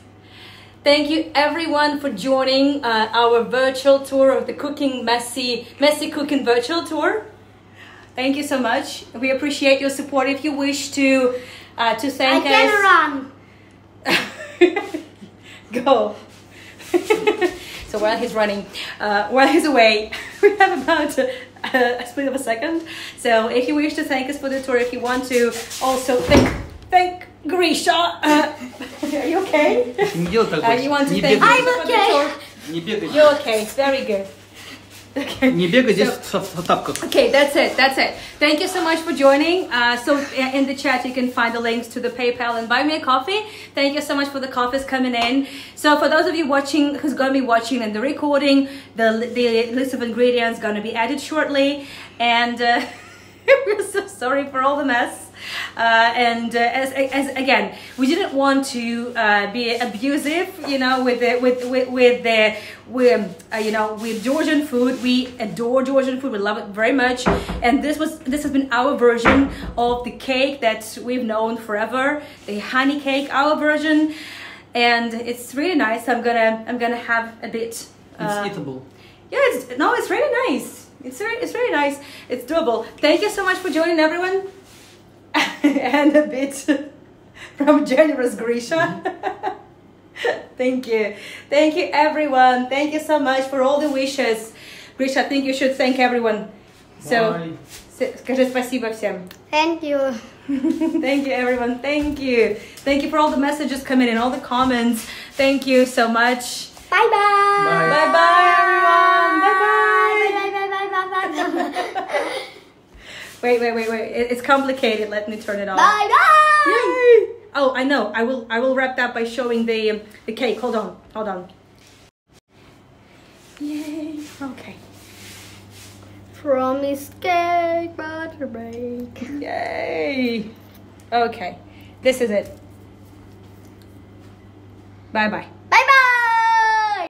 [SPEAKER 1] Thank you everyone for joining uh, our virtual tour of the cooking messy messy cooking virtual tour. Thank you so much. We appreciate your support. If you wish to uh, to
[SPEAKER 3] I
[SPEAKER 1] thank
[SPEAKER 3] can
[SPEAKER 1] us,
[SPEAKER 3] run.
[SPEAKER 1] go. so while he's running, uh, while he's away, we have about a, a split of a second. So if you wish to thank us for the tour, if you want to also thank thank Grisha, uh, are you okay?
[SPEAKER 2] Не делай так
[SPEAKER 1] Uh,
[SPEAKER 2] больше.
[SPEAKER 1] you want to
[SPEAKER 2] Не
[SPEAKER 1] thank
[SPEAKER 2] бегай.
[SPEAKER 3] I'm
[SPEAKER 1] Grisha for the
[SPEAKER 3] okay.
[SPEAKER 1] tour?
[SPEAKER 2] Не бегай.
[SPEAKER 1] You're okay. Very good. Okay.
[SPEAKER 2] Не бегай здесь
[SPEAKER 1] So-
[SPEAKER 2] в в тапках.
[SPEAKER 1] Okay, that's it. That's it. Thank you so much for joining. Uh, so uh, in the chat, you can find the links to the PayPal and buy me a coffee. Thank you so much for the coffees coming in. So for those of you watching, who's going to be watching and the recording, the the list of ingredients going to be added shortly. And uh, we're so sorry for all the mess. Uh, and uh, as, as again, we didn't want to uh, be abusive, you know, with the with with with the with uh, you know with Georgian food. We adore Georgian food. We love it very much. And this was this has been our version of the cake that we've known forever, the honey cake, our version, and it's really nice. I'm gonna I'm gonna have a bit.
[SPEAKER 2] It's
[SPEAKER 1] uh,
[SPEAKER 2] eatable.
[SPEAKER 1] yeah, it's no, it's really nice. It's very, it's very nice. It's doable. Thank you so much for joining, everyone. and a bit from generous Grisha. Thank you, thank you, everyone. Thank you so much for all the wishes. Grisha, I think you should thank everyone. So,
[SPEAKER 2] Bye.
[SPEAKER 1] s- скажи спасибо всем.
[SPEAKER 3] Thank you.
[SPEAKER 1] Thank you, everyone. Thank you. Thank you for all the messages coming in, all the comments. Thank you so much.
[SPEAKER 3] Bye bye.
[SPEAKER 2] Bye.
[SPEAKER 1] Bye bye, everyone. Bye bye.
[SPEAKER 3] Bye bye bye bye bye bye.
[SPEAKER 1] Wait, wait, wait, wait. It- It's complicated. Let me turn it on.
[SPEAKER 3] Bye bye.
[SPEAKER 1] Yay! Oh, I know. I will. I will wrap that by showing the um, the cake. Hold on. Hold on. Yay! Okay.
[SPEAKER 3] Promise cake butter break.
[SPEAKER 1] Yay! Okay. This is it. Bye bye. Bye bye.